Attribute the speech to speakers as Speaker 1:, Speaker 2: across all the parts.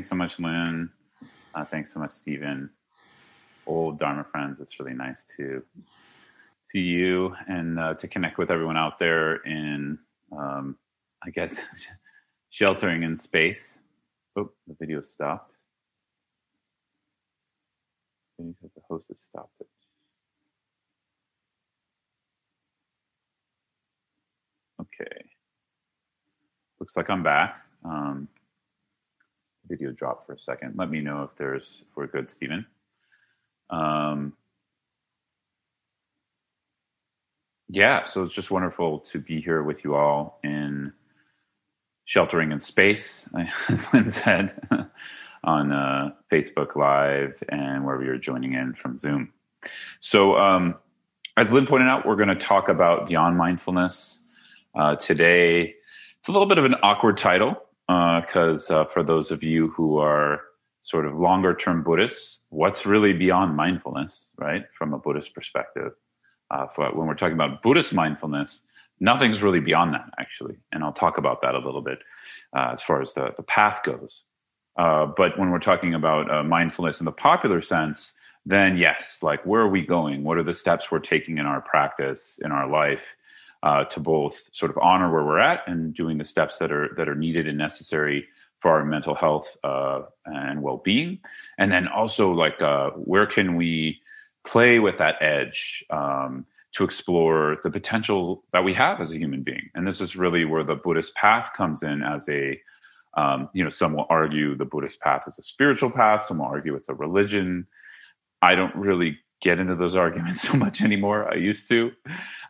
Speaker 1: Thanks so much, Lynn. Uh, thanks so much, Stephen. Old Dharma friends, it's really nice to see you and uh, to connect with everyone out there in, um, I guess, sheltering in space. Oh, the video stopped. The host has stopped it. Okay. Looks like I'm back. Um, video drop for a second. Let me know if there's if we're good, Stephen. Um, yeah, so it's just wonderful to be here with you all in sheltering in space, as Lynn said, on uh, Facebook Live and wherever you're joining in from Zoom. So, um, as Lynn pointed out, we're going to talk about beyond mindfulness uh, today. It's a little bit of an awkward title because uh, uh, for those of you who are sort of longer term Buddhists, what's really beyond mindfulness, right? From a Buddhist perspective. Uh, for, when we're talking about Buddhist mindfulness, nothing's really beyond that, actually. And I'll talk about that a little bit uh, as far as the, the path goes. Uh, but when we're talking about uh, mindfulness in the popular sense, then yes, like where are we going? What are the steps we're taking in our practice, in our life? Uh, to both sort of honor where we're at and doing the steps that are that are needed and necessary for our mental health uh, and well-being. And then also like uh, where can we play with that edge um, to explore the potential that we have as a human being? And this is really where the buddhist path comes in as a um, you know some will argue the buddhist path is a spiritual path some will argue it's a religion. I don't really get into those arguments so much anymore. I used to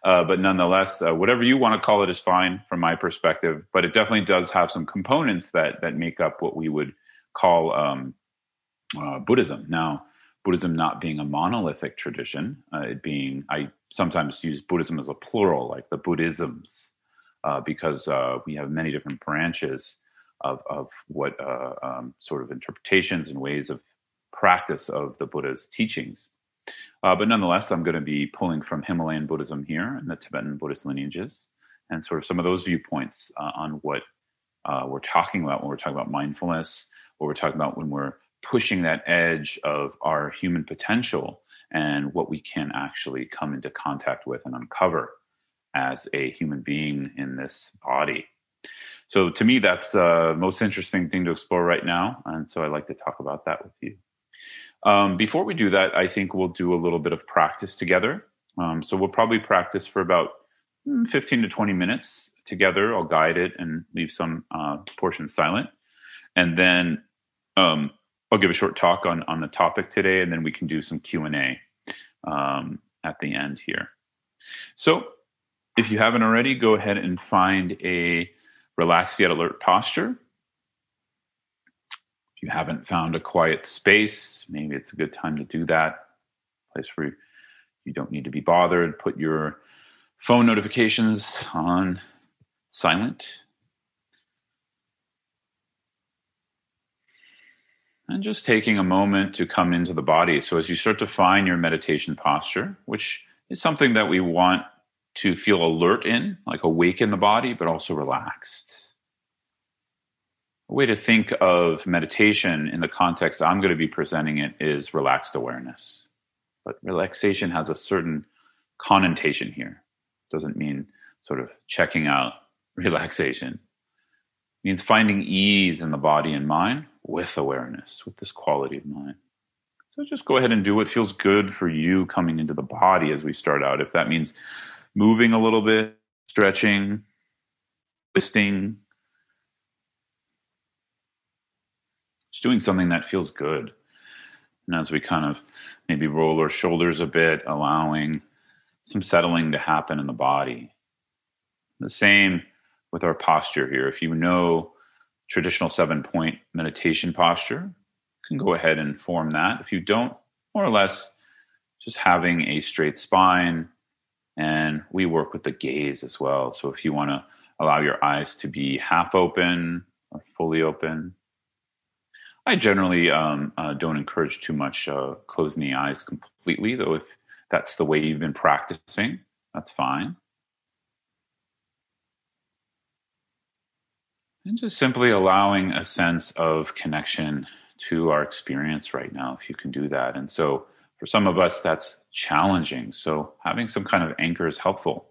Speaker 1: uh, but nonetheless, uh, whatever you want to call it is fine from my perspective. But it definitely does have some components that that make up what we would call um, uh, Buddhism. Now, Buddhism not being a monolithic tradition, uh, it being I sometimes use Buddhism as a plural, like the Buddhisms, uh, because uh, we have many different branches of of what um, sort of interpretations and ways of practice of the Buddha's teachings. Uh, but nonetheless, I'm going to be pulling from Himalayan Buddhism here and the Tibetan Buddhist lineages and sort of some of those viewpoints uh, on what uh, we're talking about when we're talking about mindfulness, what we're talking about when we're pushing that edge of our human potential and what we can actually come into contact with and uncover as a human being in this body. So to me, that's the uh, most interesting thing to explore right now. And so I'd like to talk about that with you. Um, before we do that, I think we'll do a little bit of practice together. Um, so we'll probably practice for about mm, 15 to 20 minutes together. I'll guide it and leave some uh, portions silent. And then um, I'll give a short talk on, on the topic today, and then we can do some Q&A um, at the end here. So if you haven't already, go ahead and find a relaxed yet alert posture you haven't found a quiet space, maybe it's a good time to do that. Place where you don't need to be bothered. Put your phone notifications on silent. And just taking a moment to come into the body. So, as you start to find your meditation posture, which is something that we want to feel alert in, like awake in the body, but also relaxed a way to think of meditation in the context I'm going to be presenting it is relaxed awareness. But relaxation has a certain connotation here. It doesn't mean sort of checking out relaxation. It means finding ease in the body and mind with awareness, with this quality of mind. So just go ahead and do what feels good for you coming into the body as we start out. If that means moving a little bit, stretching, twisting, doing something that feels good. And as we kind of maybe roll our shoulders a bit, allowing some settling to happen in the body. The same with our posture here. If you know traditional seven point meditation posture, you can go ahead and form that. If you don't, more or less just having a straight spine. And we work with the gaze as well. So if you want to allow your eyes to be half open or fully open, I generally um, uh, don't encourage too much uh, closing the eyes completely, though. If that's the way you've been practicing, that's fine. And just simply allowing a sense of connection to our experience right now, if you can do that. And so for some of us, that's challenging. So having some kind of anchor is helpful.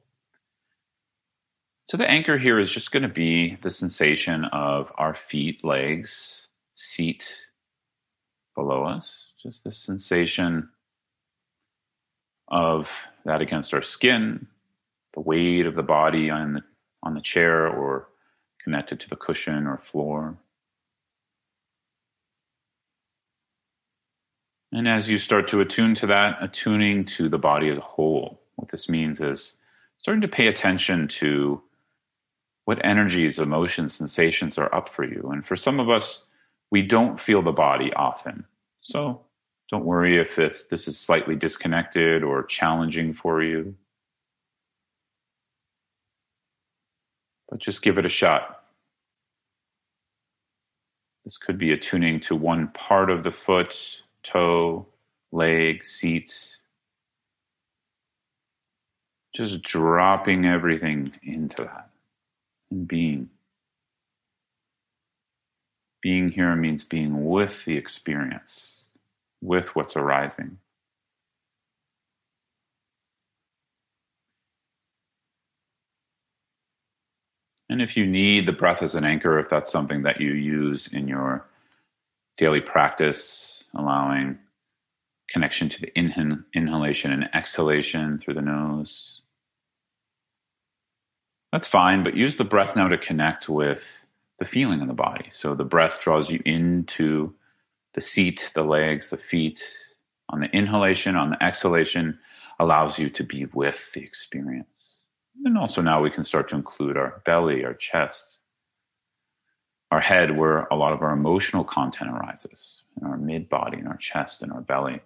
Speaker 1: So the anchor here is just going to be the sensation of our feet, legs, seat below us. Just the sensation of that against our skin, the weight of the body on the on the chair or connected to the cushion or floor. And as you start to attune to that, attuning to the body as a whole. What this means is starting to pay attention to what energies, emotions, sensations are up for you. And for some of us, we don't feel the body often. So don't worry if this, this is slightly disconnected or challenging for you. But just give it a shot. This could be attuning to one part of the foot, toe, leg, seat. Just dropping everything into that and being. Being here means being with the experience, with what's arising. And if you need the breath as an anchor, if that's something that you use in your daily practice, allowing connection to the inhal- inhalation and exhalation through the nose, that's fine, but use the breath now to connect with the feeling in the body. So the breath draws you into the seat, the legs, the feet. On the inhalation, on the exhalation, allows you to be with the experience. And also now we can start to include our belly, our chest, our head, where a lot of our emotional content arises, in our mid body, in our chest, in our belly.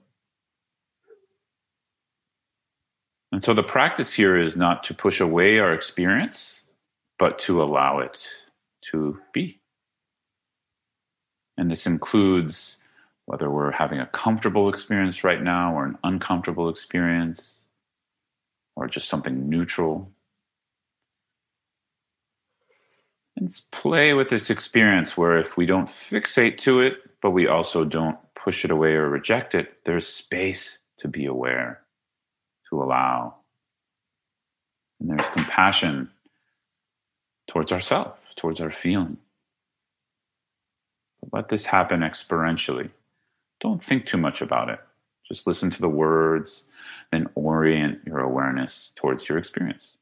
Speaker 1: And so the practice here is not to push away our experience, but to allow it to be. And this includes whether we're having a comfortable experience right now or an uncomfortable experience or just something neutral. Let's play with this experience where if we don't fixate to it, but we also don't push it away or reject it, there's space to be aware to allow. And there's compassion towards ourselves, towards our feeling. But let this happen experientially. Don't think too much about it. Just listen to the words, then orient your awareness towards your experience.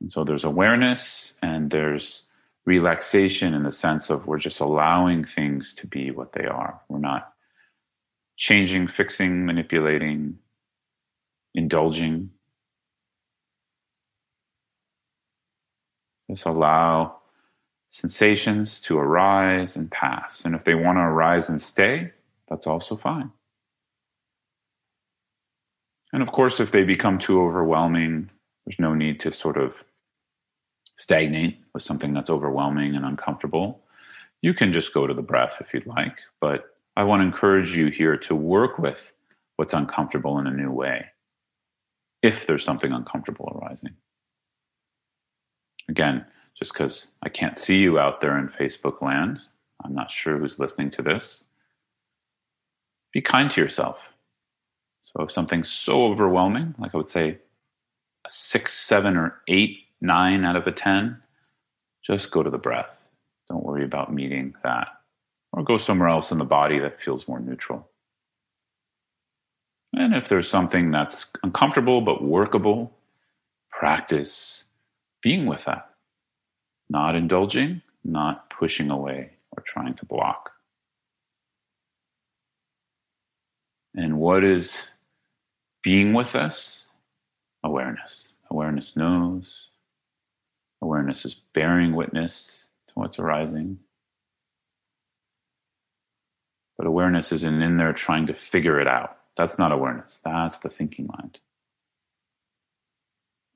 Speaker 1: And so there's awareness and there's relaxation in the sense of we're just allowing things to be what they are. We're not changing, fixing, manipulating, indulging. Just allow sensations to arise and pass. And if they want to arise and stay, that's also fine. And of course, if they become too overwhelming, there's no need to sort of stagnate with something that's overwhelming and uncomfortable. You can just go to the breath if you'd like, but I want to encourage you here to work with what's uncomfortable in a new way if there's something uncomfortable arising. Again, just because I can't see you out there in Facebook land, I'm not sure who's listening to this. Be kind to yourself. So if something's so overwhelming, like I would say a six, seven, or eight, nine out of a 10, just go to the breath. Don't worry about meeting that. Or go somewhere else in the body that feels more neutral. And if there's something that's uncomfortable but workable, practice being with that, not indulging, not pushing away or trying to block. And what is being with us? Awareness. Awareness knows. Awareness is bearing witness to what's arising. But awareness isn't in there trying to figure it out. That's not awareness. That's the thinking mind,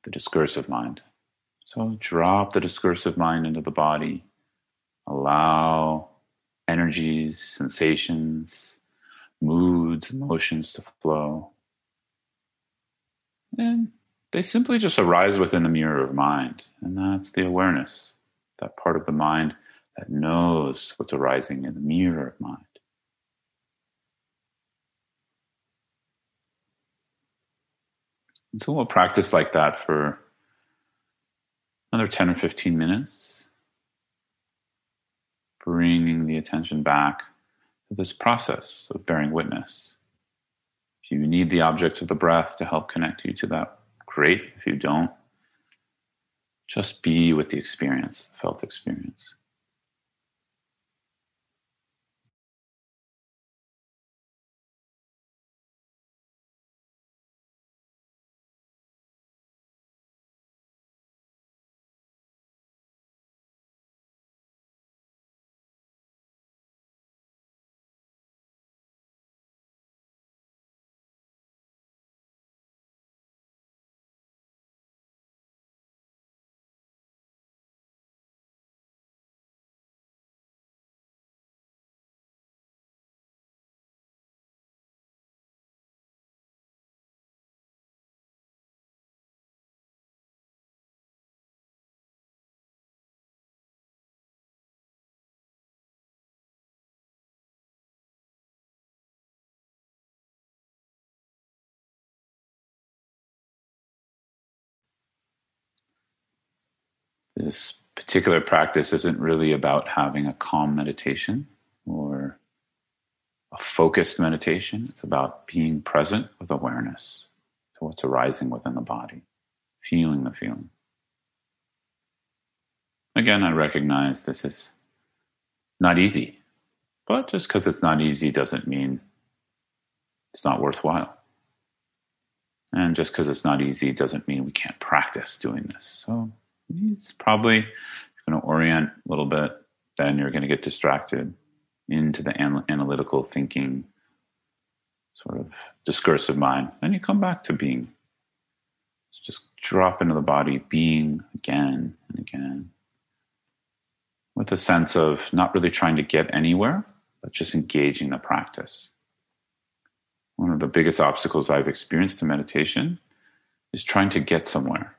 Speaker 1: the discursive mind. So drop the discursive mind into the body. Allow energies, sensations, moods, emotions to flow. And they simply just arise within the mirror of mind. And that's the awareness that part of the mind that knows what's arising in the mirror of mind. And so we'll practice like that for another 10 or 15 minutes, bringing the attention back to this process of bearing witness. If you need the object of the breath to help connect you to that, great. If you don't, just be with the experience, the felt experience. This particular practice isn't really about having a calm meditation or a focused meditation. It's about being present with awareness to what's arising within the body, feeling the feeling. Again, I recognize this is not easy, but just because it's not easy doesn't mean it's not worthwhile. And just because it's not easy doesn't mean we can't practice doing this. So it's probably going to orient a little bit. Then you're going to get distracted into the anal- analytical thinking, sort of discursive mind. Then you come back to being. Just drop into the body, being again and again, with a sense of not really trying to get anywhere, but just engaging the practice. One of the biggest obstacles I've experienced in meditation is trying to get somewhere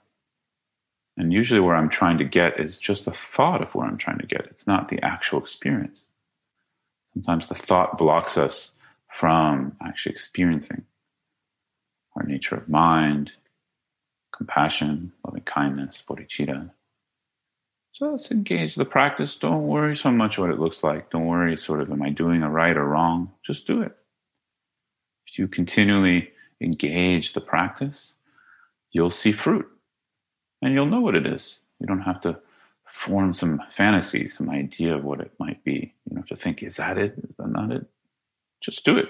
Speaker 1: and usually, where I'm trying to get is just the thought of where I'm trying to get. It's not the actual experience. Sometimes the thought blocks us from actually experiencing our nature of mind, compassion, loving kindness, bodhicitta. So let's engage the practice. Don't worry so much what it looks like. Don't worry, sort of, am I doing it right or wrong? Just do it. If you continually engage the practice, you'll see fruit and you'll know what it is. You don't have to form some fantasy, some idea of what it might be. You don't have to think, is that it? Is that not it? Just do it.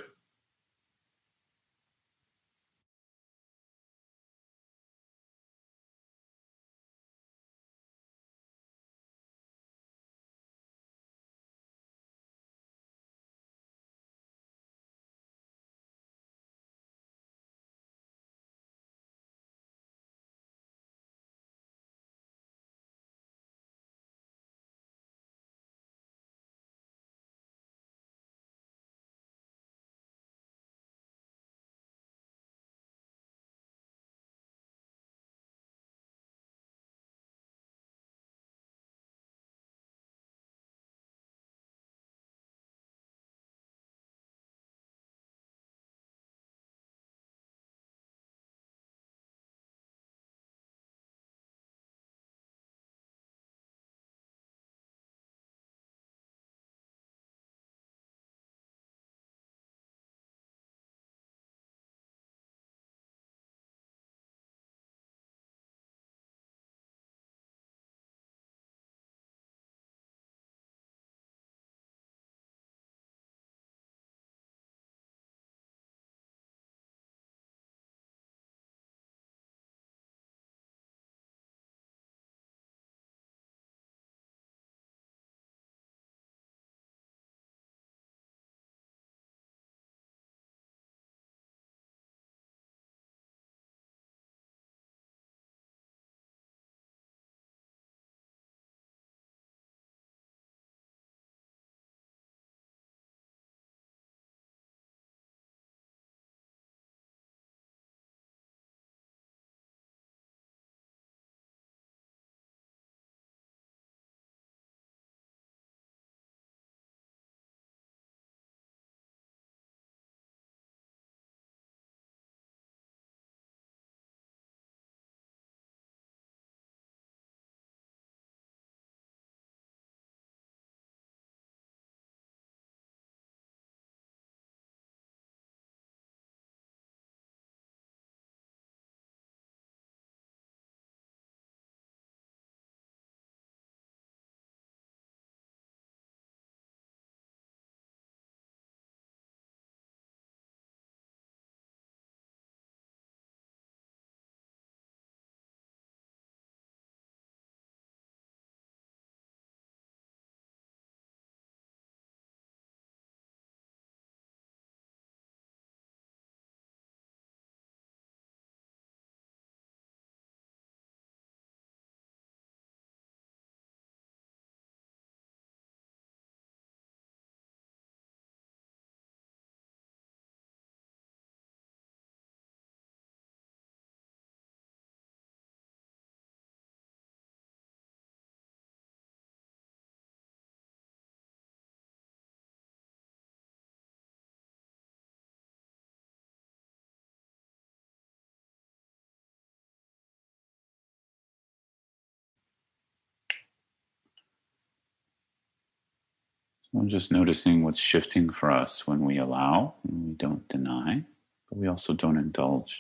Speaker 1: I'm just noticing what's shifting for us when we allow, when we don't deny, but we also don't indulge.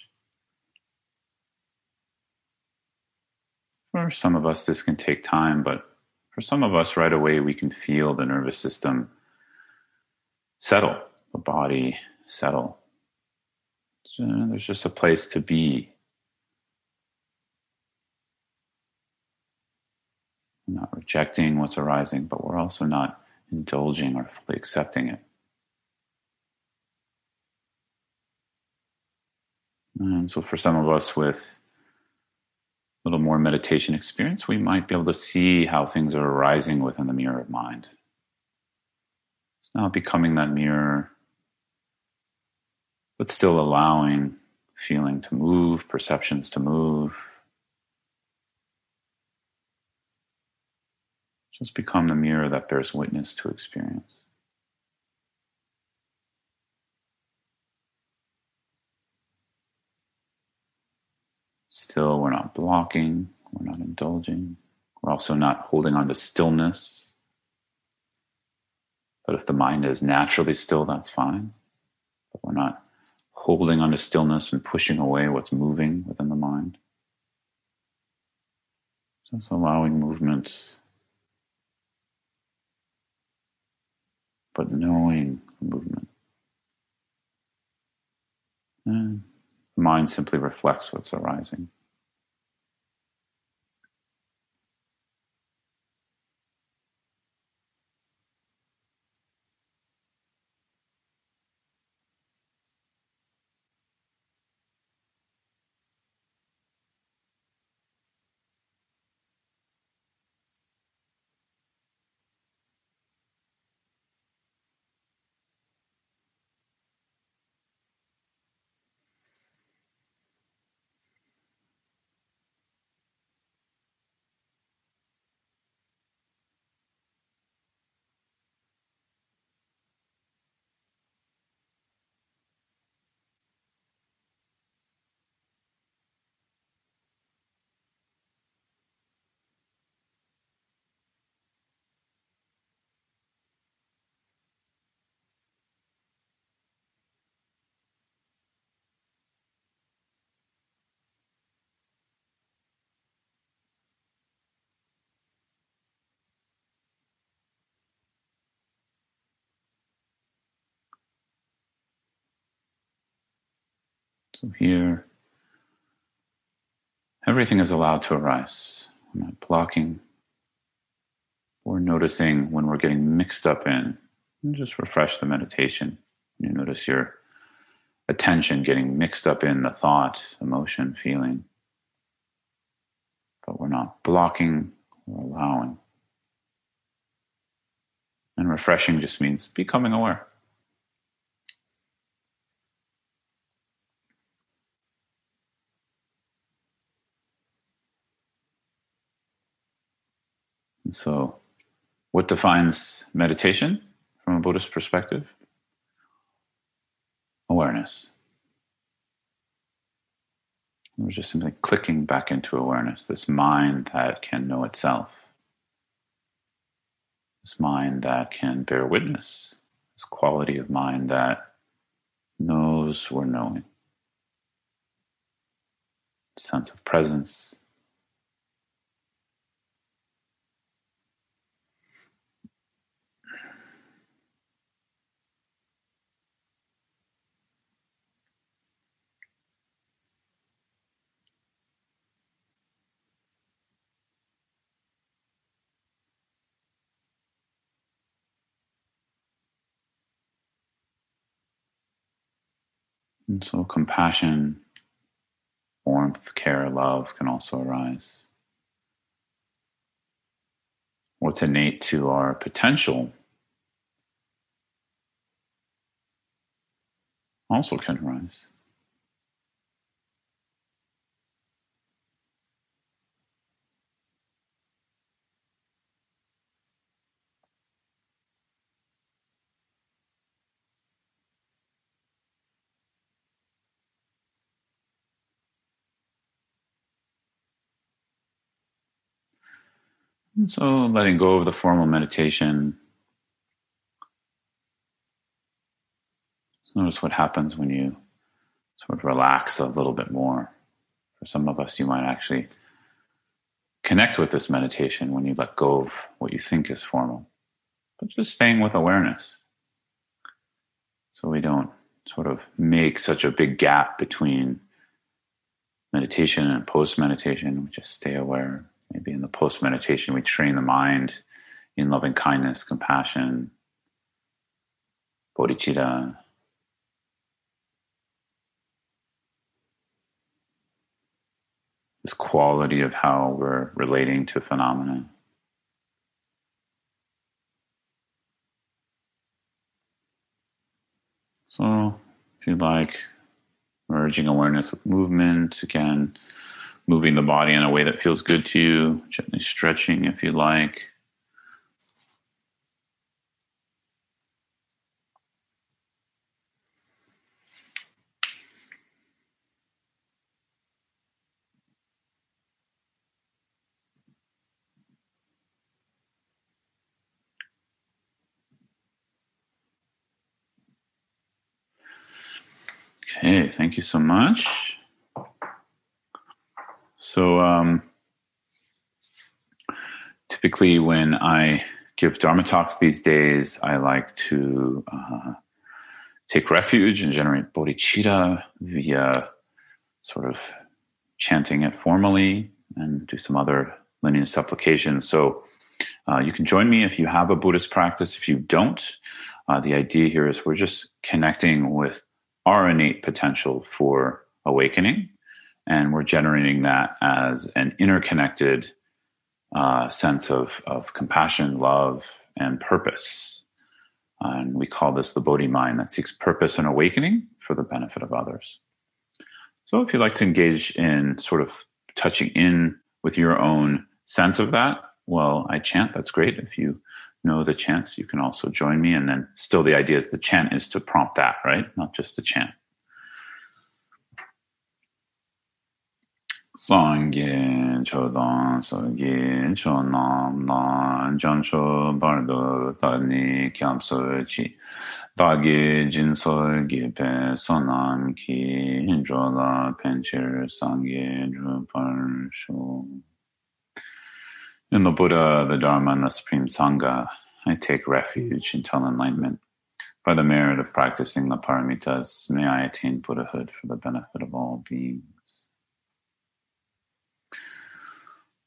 Speaker 1: For some of us, this can take time, but for some of us, right away, we can feel the nervous system settle, the body settle. So there's just a place to be. We're not rejecting what's arising, but we're also not indulging or fully accepting it. And so, for some of us with a little more meditation experience, we might be able to see how things are arising within the mirror of mind. It's not becoming that mirror, but still allowing feeling to move, perceptions to move. Just become the mirror that bears witness to experience. Still, we're not blocking, we're not indulging, we're also not holding on to stillness. But if the mind is naturally still, that's fine. But we're not holding on to stillness and pushing away what's moving within the mind. Just allowing movement, but knowing movement. And the mind simply reflects what's arising. So here, everything is allowed to arise. We're not blocking. We're noticing when we're getting mixed up in. And just refresh the meditation. You notice your attention getting mixed up in the thought, emotion, feeling. But we're not blocking, we're allowing. And refreshing just means becoming aware. So, what defines meditation from a Buddhist perspective? Awareness. We're just simply clicking back into awareness, this mind that can know itself, this mind that can bear witness, this quality of mind that knows we're knowing, sense of presence, So compassion, warmth, care, love can also arise. What's innate to our potential also can arise. So letting go of the formal meditation, Notice what happens when you sort of relax a little bit more. For some of us, you might actually connect with this meditation when you let go of what you think is formal, but just staying with awareness. So we don't sort of make such a big gap between meditation and post meditation. We just stay aware. Maybe in the post meditation, we train the mind in loving kindness, compassion, bodhicitta, this quality of how we're relating to phenomena. So, if you like, merging awareness with movement, again, moving the body in a way that feels good to you, gently stretching if you like. Okay, thank you so much. So, um, typically, when I give Dharma talks these days, I like to uh, take refuge and generate bodhicitta via sort of chanting it formally and do some other lineage supplications. So, uh, you can join me if you have a Buddhist practice. If you don't, uh, the idea here is we're just connecting with our innate potential for awakening. And we're generating that as an interconnected uh, sense of, of compassion, love, and purpose. And we call this the Bodhi mind that seeks purpose and awakening for the benefit of others. So if you'd like to engage in sort of touching in with your own sense of that, well, I chant, that's great. If you know the chants, you can also join me. And then still the idea is the chant is to prompt that, right? Not just the chant. Sangye chodang sogye chonam nan jancho bardo tani kyamso chi dagi jinso gepe sonam ki hinjola pencher sangye drupar shu in the Buddha, the Dharma, and the Supreme Sangha, I take refuge until enlightenment. By the merit of practicing the paramitas, may I attain Buddhahood for the benefit of all beings.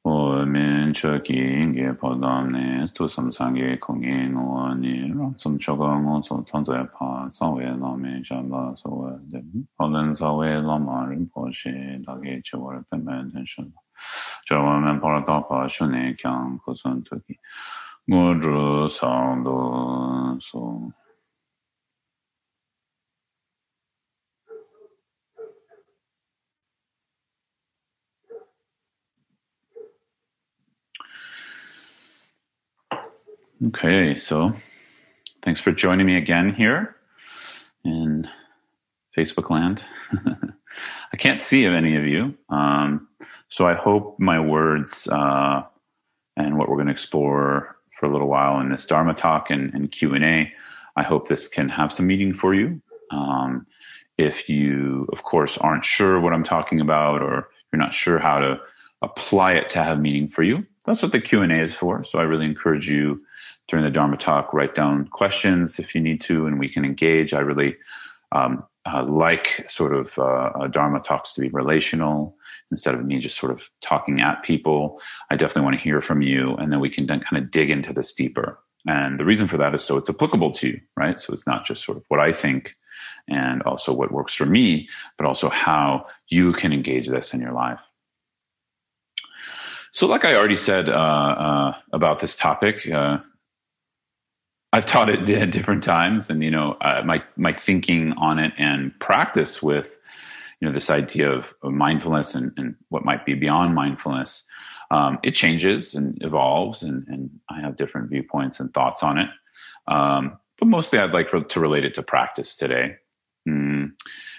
Speaker 1: 오멘 저기 인게 보담네 또 삼상계 공인 원이 좀 저거 좀 전자에 파 상외 남에 잠바 소외 하는 상외 남아는 보시 나게 저걸 때문에 텐션 저만만 보라다 봐 그냥 고선 저기 뭐로 상도 소 Okay, so thanks for joining me again here in Facebook land. I can't see any of you, um, so I hope my words uh, and what we're going to explore for a little while in this Dharma talk and, and Q and A, I hope this can have some meaning for you. Um, if you, of course, aren't sure what I'm talking about, or you're not sure how to apply it to have meaning for you, that's what the Q and A is for. So I really encourage you during the Dharma talk, write down questions if you need to, and we can engage. I really um, uh, like sort of uh, Dharma talks to be relational instead of me just sort of talking at people. I definitely want to hear from you, and then we can then kind of dig into this deeper. And the reason for that is so it's applicable to you, right? So it's not just sort of what I think and also what works for me, but also how you can engage this in your life. So, like I already said uh, uh, about this topic, uh, I've taught it at different times, and you know, uh, my my thinking on it and practice with you know this idea of, of mindfulness and, and, what might be beyond mindfulness. Um, it changes and evolves, and, and, I have different viewpoints and thoughts on it. Um, but mostly, I'd like to relate it to practice today. Mm.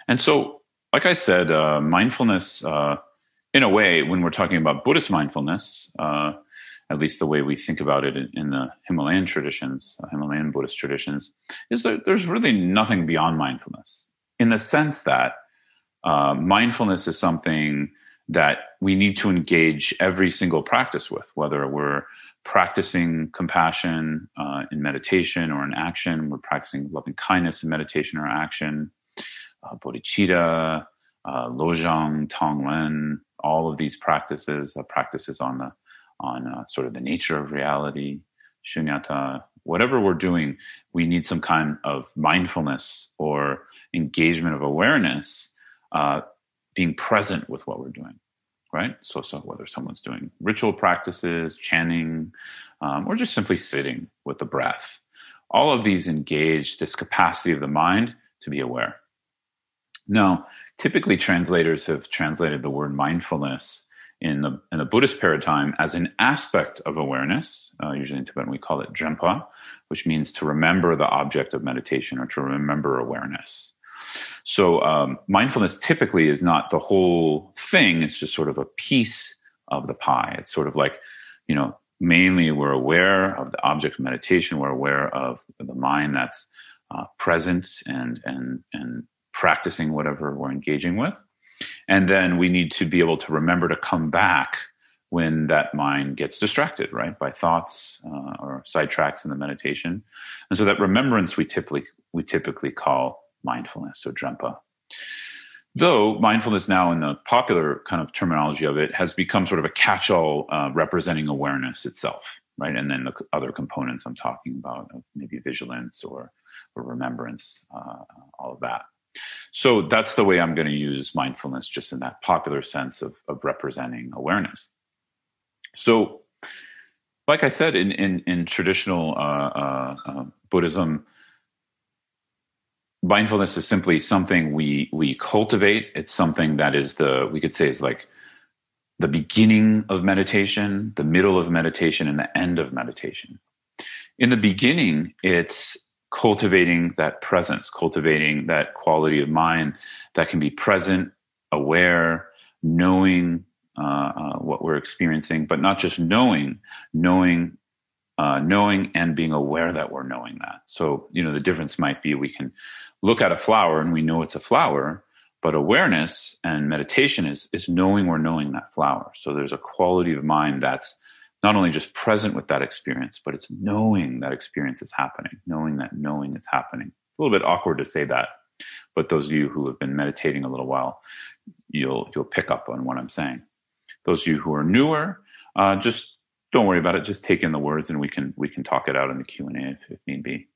Speaker 1: And so, like I said, uh, mindfulness, uh, in a way, when we're talking about Buddhist mindfulness, uh, at least the way we think about it in, in the Himalayan traditions, uh, Himalayan Buddhist traditions, is that there's really nothing beyond mindfulness in the sense that uh, mindfulness is something that we need to engage every single practice with, whether we're practicing compassion uh, in meditation or in action, we're practicing loving kindness in meditation or action, uh, bodhicitta, uh, lojong, tonglen, all of these practices, uh, practices on the on uh, sort of the nature of reality, shunyata, whatever we're doing, we need some kind of mindfulness or engagement of awareness, uh, being present with what we're doing, right? So, so whether someone's doing ritual practices, chanting, um, or just simply sitting with the breath, all of these engage this capacity of the mind to be aware. Now, typically translators have translated the word mindfulness in the in the Buddhist paradigm as an aspect of awareness. Uh, usually in Tibetan we call it drempa, which means to remember the object of meditation or to remember awareness. So um, mindfulness typically is not the whole thing; it's just sort of a piece of the pie. It's sort of like you know mainly we're aware of the object of meditation. We're aware of the mind that's uh, present and and and practicing whatever we're engaging with. And then we need to be able to remember to come back when that mind gets distracted, right, by thoughts uh, or sidetracks in the meditation. And so that remembrance we typically we typically call mindfulness, so drempa. Though mindfulness now, in the popular kind of terminology of it, has become sort of a catch-all uh, representing awareness itself, right? And then the other components I'm talking about, maybe vigilance or, or remembrance, uh, all of that. So that's the way I'm going to use mindfulness, just in that popular sense of, of representing awareness. So, like I said, in in, in traditional uh, uh, uh, Buddhism, mindfulness is simply something we we cultivate. It's something that is the we could say is like the beginning of meditation, the middle of meditation, and the end of meditation. In the beginning, it's cultivating that presence, cultivating that quality of mind that can be present, aware, knowing uh, uh, what we're experiencing, but not just knowing, knowing, uh, knowing, and being aware that we're knowing that. So, you know, the difference might be we can look at a flower and we know it's a flower, but awareness and meditation is is knowing we're knowing that flower. So there's a quality of mind that's not only just present with that experience, but it's knowing that experience is happening, knowing that knowing is happening. It's a little bit awkward to say that, but those of you who have been meditating a little while, you'll you'll pick up on what I'm saying. Those of you who are newer, uh, just don't worry about it. Just take in the words, and we can we can talk it out in the Q and A if, if need be.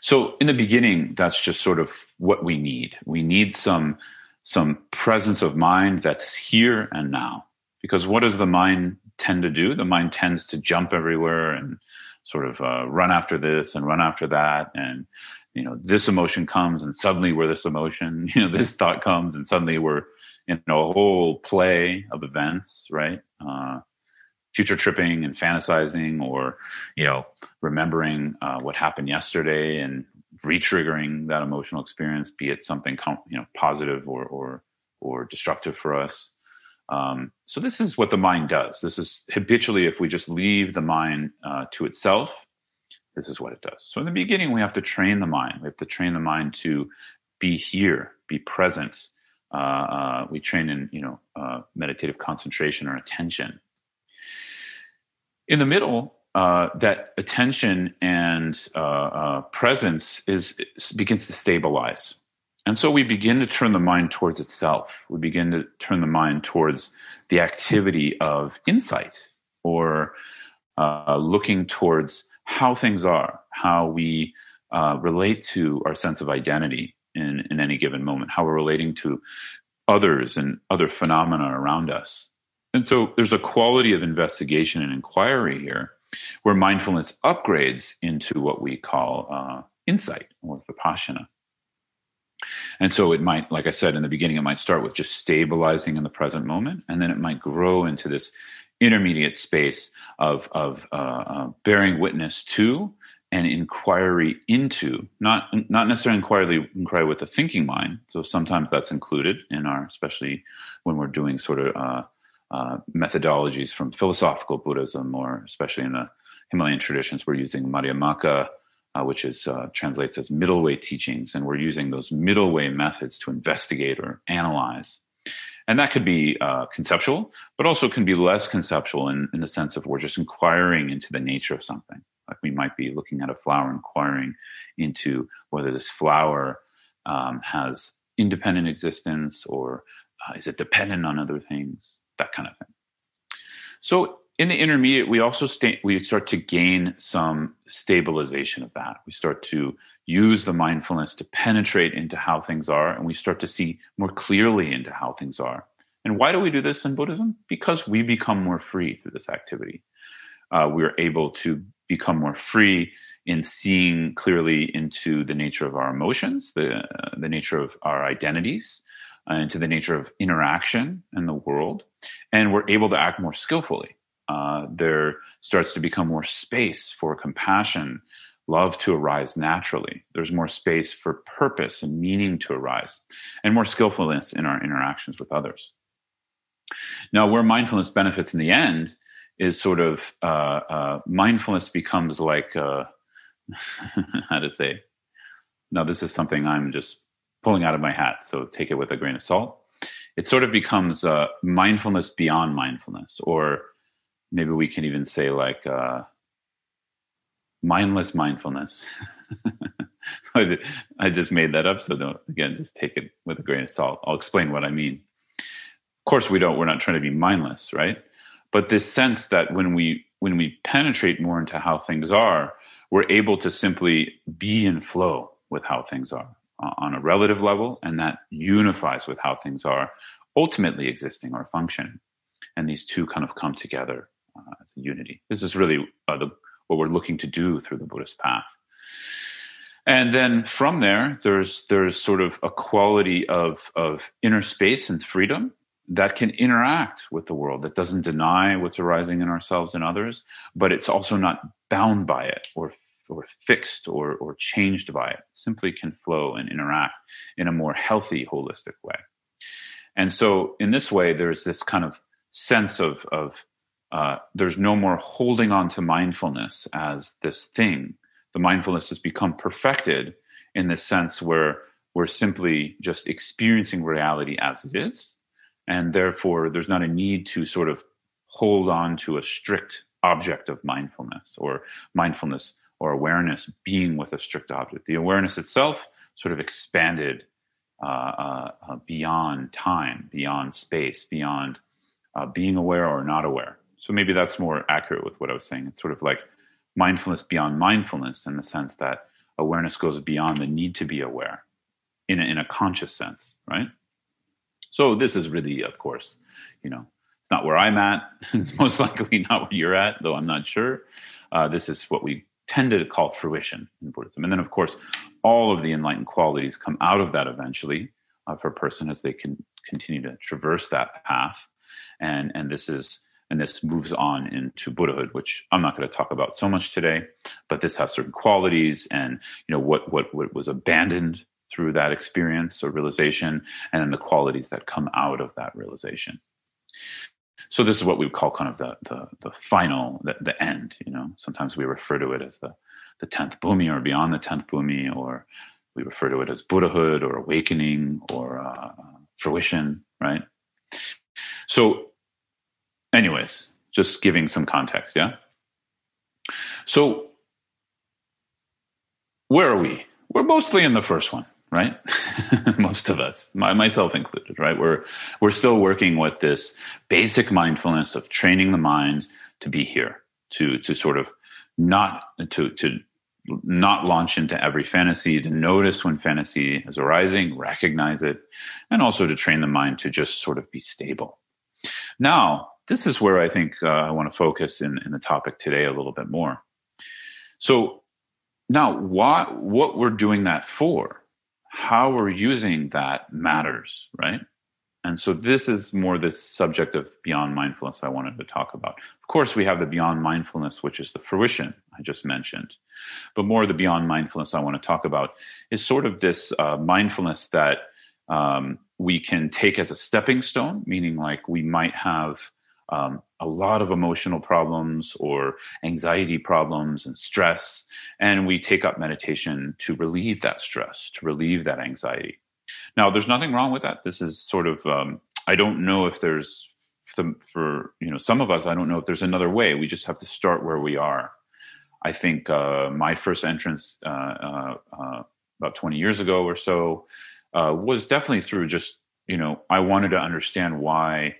Speaker 1: So in the beginning, that's just sort of what we need. We need some some presence of mind that's here and now. Because what does the mind tend to do. The mind tends to jump everywhere and sort of uh, run after this and run after that. And, you know, this emotion comes and suddenly we're this emotion, you know, this thought comes and suddenly we're in a whole play of events, right? Uh, future tripping and fantasizing or, you know, remembering uh, what happened yesterday and re-triggering that emotional experience, be it something, com- you know, positive or, or, or destructive for us. Um, so this is what the mind does. This is habitually, if we just leave the mind uh, to itself, this is what it does. So in the beginning, we have to train the mind. We have to train the mind to be here, be present. Uh, uh, we train in, you know, uh, meditative concentration or attention. In the middle, uh, that attention and uh, presence is begins to stabilize. And so we begin to turn the mind towards itself. We begin to turn the mind towards the activity of insight or uh, looking towards how things are, how we uh, relate to our sense of identity in, in any given moment, how we're relating to others and other phenomena around us. And so there's a quality of investigation and inquiry here where mindfulness upgrades into what we call uh, insight or vipassana. And so it might, like I said in the beginning, it might start with just stabilizing in the present moment, and then it might grow into this intermediate space of of uh, uh, bearing witness to and inquiry into, not not necessarily inquiry inquiry with a thinking mind. So sometimes that's included in our, especially when we're doing sort of uh, uh, methodologies from philosophical Buddhism, or especially in the Himalayan traditions, we're using Madhyamaka, uh, which is uh, translates as middle way teachings, and we're using those middle way methods to investigate or analyze. And that could be uh, conceptual, but also can be less conceptual in, in the sense of we're just inquiring into the nature of something. Like we might be looking at a flower, inquiring into whether this flower um, has independent existence or uh, is it dependent on other things, that kind of thing. So in the intermediate, we also sta- we start to gain some stabilization of that. We start to use the mindfulness to penetrate into how things are, and we start to see more clearly into how things are. And why do we do this in Buddhism? Because we become more free through this activity. Uh, we're able to become more free in seeing clearly into the nature of our emotions, the uh, the nature of our identities, uh, into the nature of interaction in the world, and we're able to act more skillfully uh, there starts to become more space for compassion, love to arise naturally. There's more space for purpose and meaning to arise, and more skillfulness in our interactions with others. Now, where mindfulness benefits in the end is sort of uh, uh, mindfulness becomes like uh, how to say. Now, this is something I'm just pulling out of my hat, so take it with a grain of salt. It sort of becomes uh, mindfulness beyond mindfulness, or maybe we can even say like uh, mindless mindfulness. I just made that up, so don't again just take it with a grain of salt. I'll explain what I mean. Of course, we don't. We're not trying to be mindless, right? But this sense that when we when we penetrate more into how things are, we're able to simply be in flow with how things are uh, on a relative level, and that unifies with how things are ultimately existing or functioning. And these two kind of come together as a unity. This is really uh, the, what we're looking to do through the Buddhist path. And then from there, there's there's sort of a quality of of inner space and freedom that can interact with the world that doesn't deny what's arising in ourselves and others, but it's also not bound by it or or fixed or or changed by it. Simply can flow and interact in a more healthy, holistic way. And so, in this way, there's this kind of sense of of uh, there's no more holding on to mindfulness as this thing. The mindfulness has become perfected in this sense where we're simply just experiencing reality as it is. And therefore, there's not a need to sort of hold on to a strict object of mindfulness or mindfulness or awareness being with a strict object. The awareness itself sort of expanded uh, uh, uh beyond time, beyond space, beyond uh, being aware or not aware. So maybe that's more accurate with what I was saying. It's sort of like mindfulness beyond mindfulness in the sense that awareness goes beyond the need to be aware in a, in a conscious sense, right? So this is really, of course, you know, it's not where I'm at. it's most likely not where you're at, though I'm not sure. Uh, this is what we tend to call fruition in Buddhism. And then, of course, all of the enlightened qualities come out of that eventually uh, for a person as they can continue to traverse that path. And, and this is and this moves on into buddhahood which i'm not going to talk about so much today but this has certain qualities and you know what what, what was abandoned through that experience or realization and then the qualities that come out of that realization. So this is what we would call kind of the the, the final the, the end you know? Sometimes we refer to it as the the 10th bhumi or beyond the 10th bhumi or we refer to it as buddhahood or awakening or uh, fruition right? So anyways, just giving some context, yeah? So, where are we? We're mostly in the first one, right? Most of us, my, myself included, right? We're we're still working with this basic mindfulness of training the mind to be here, to to sort of not to to not launch into every fantasy, to notice when fantasy is arising, recognize it, and also to train the mind to just sort of be stable. Now, this is where I think uh, I want to focus in, in the topic today a little bit more. So now, why, what we're doing that for, how we're using that matters, right? And so this is more this subject of beyond mindfulness I wanted to talk about. Of course, we have the beyond mindfulness, which is the fruition I just mentioned. But more the beyond mindfulness I want to talk about is sort of this uh, mindfulness that um, we can take as a stepping stone, meaning like we might have um, a lot of emotional problems or anxiety problems and stress. And we take up meditation to relieve that stress, to relieve that anxiety. Now, there's nothing wrong with that. This is sort of, um, I don't know if there's, for, for, you know, some of us, I don't know if there's another way. We just have to start where we are. I think uh, my first entrance uh, uh, uh about 20 years ago or so uh, was definitely through just, you know, I wanted to understand why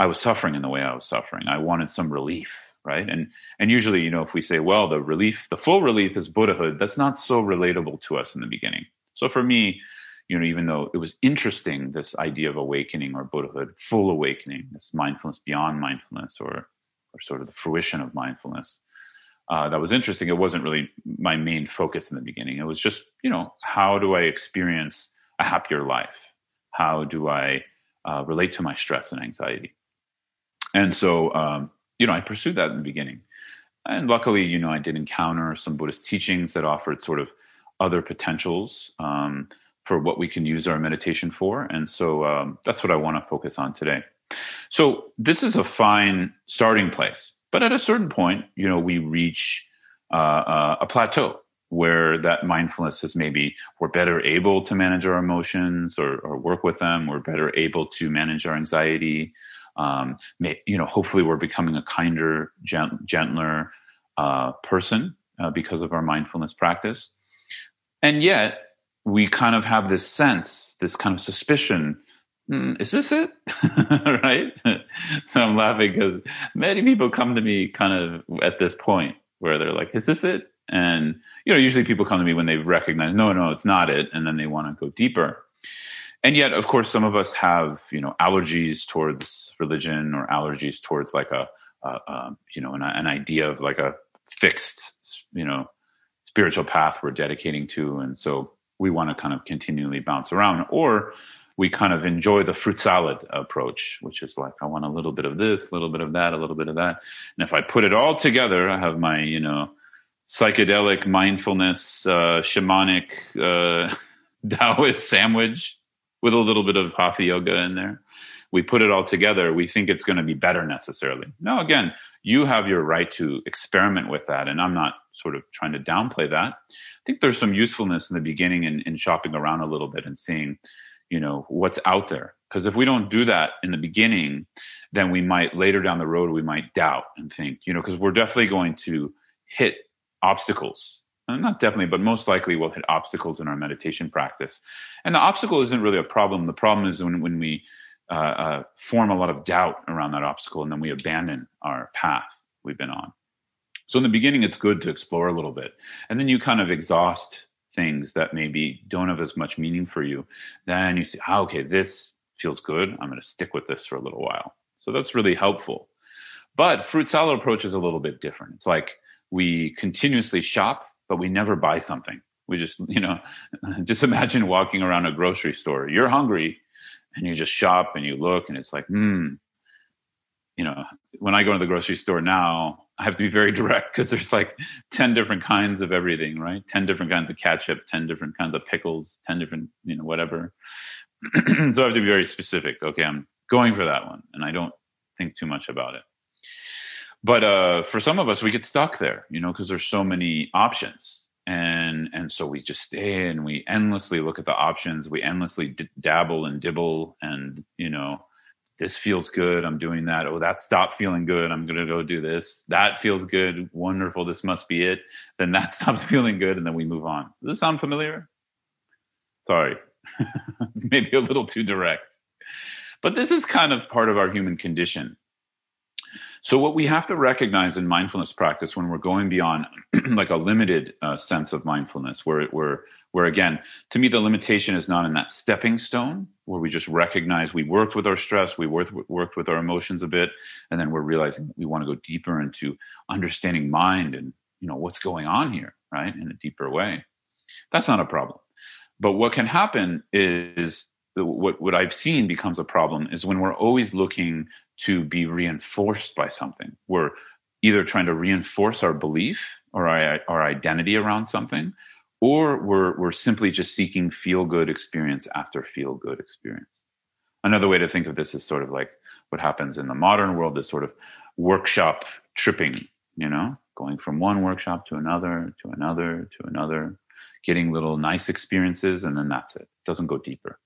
Speaker 1: I was suffering in the way I was suffering. I wanted some relief, right? And and usually, you know, if we say, well, the relief, the full relief is Buddhahood, that's not so relatable to us in the beginning. So for me, you know, even though it was interesting, this idea of awakening or Buddhahood, full awakening, this mindfulness beyond mindfulness, or or sort of the fruition of mindfulness, uh, that was interesting. It wasn't really my main focus in the beginning. It was just, you know, how do I experience a happier life? How do I uh, relate to my stress and anxiety? And so, um, you know, I pursued that in the beginning. And luckily, you know, I did encounter some Buddhist teachings that offered sort of other potentials um, for what we can use our meditation for. And so um, that's what I want to focus on today. So this is a fine starting place. But at a certain point, you know, we reach uh, uh, a plateau where that mindfulness is maybe we're better able to manage our emotions or, or work with them. We're better able to manage our anxiety um, may, you know, hopefully we're becoming a kinder, gent- gentler uh, person uh, because of our mindfulness practice. And yet, we kind of have this sense, this kind of suspicion mm, is this it? right? so I'm laughing because many people come to me kind of at this point where they're like, is this it? And, you know, usually people come to me when they recognize, no, no, it's not it. And then they want to go deeper and yet of course some of us have you know allergies towards religion or allergies towards like a, a, a you know an, an, idea of like a fixed you know spiritual path we're dedicating to. And so we want to kind of continually bounce around or we kind of enjoy the fruit salad approach which is like i want a little bit of this a little bit of that a little bit of that. And if i put it all together i have my you know psychedelic mindfulness uh shamanic uh taoist sandwich with a little bit of hatha yoga in there. We put it all together. We think it's going to be better necessarily. Now, again, you have your right to experiment with that. And I'm not sort of trying to downplay that. I think there's some usefulness in the beginning in, in shopping around a little bit and seeing, you know, what's out there. Because if we don't do that in the beginning, then we might later down the road, we might doubt and think, you know, because we're definitely going to hit obstacles not definitely, but most likely we'll hit obstacles in our meditation practice. And the obstacle isn't really a problem. The problem is when, when we uh, uh, form a lot of doubt around that obstacle and then we abandon our path we've been on. So in the beginning, it's good to explore a little bit. And then you kind of exhaust things that maybe don't have as much meaning for you. Then you say, oh, okay, this feels good. I'm going to stick with this for a little while. So that's really helpful. But fruit salad approach is a little bit different. It's like we continuously shop but we never buy something. We just, you know, just imagine walking around a grocery store. You're hungry and you just shop and you look and it's like, hmm, you know, when I go to the grocery store now, I have to be very direct because there's like 10 different kinds of everything, right? 10 different kinds of ketchup, 10 different kinds of pickles, 10 different, you know, whatever. so I have to be very specific. Okay, I'm going for that one. And I don't think too much about it but uh, for some of us, we get stuck there, you know, because there's so many options, and and so we just stay and we endlessly look at the options. We endlessly d- dabble and dibble, and you know, this feels good. I'm doing that. Oh, that stopped feeling good. I'm gonna go do this. That feels good. Wonderful. This must be it. Then that stops feeling good, and then we move on. Does this sound familiar? Sorry, maybe a little too direct, but this is kind of part of our human condition so, what we have to recognize in mindfulness practice when we're going beyond like a limited uh, sense of mindfulness, where, it where, where again, to me, the limitation is not in that stepping stone where we just recognize we worked with our stress, we worked, worked with our emotions a bit, and then we're realizing we want to go deeper into understanding mind and you know what's going on here, right, in a deeper way. That's not a problem. But what can happen is what what I've seen becomes a problem is when we're always looking to be reinforced by something. We're either trying to reinforce our belief or our, our identity around something, or we're we're simply just seeking feel good experience after feel good experience. Another way to think of this is sort of like what happens in the modern world is sort of workshop tripping, you know, going from one workshop to another, to another, to another, getting little nice experiences, and then that's it. it doesn't go deeper.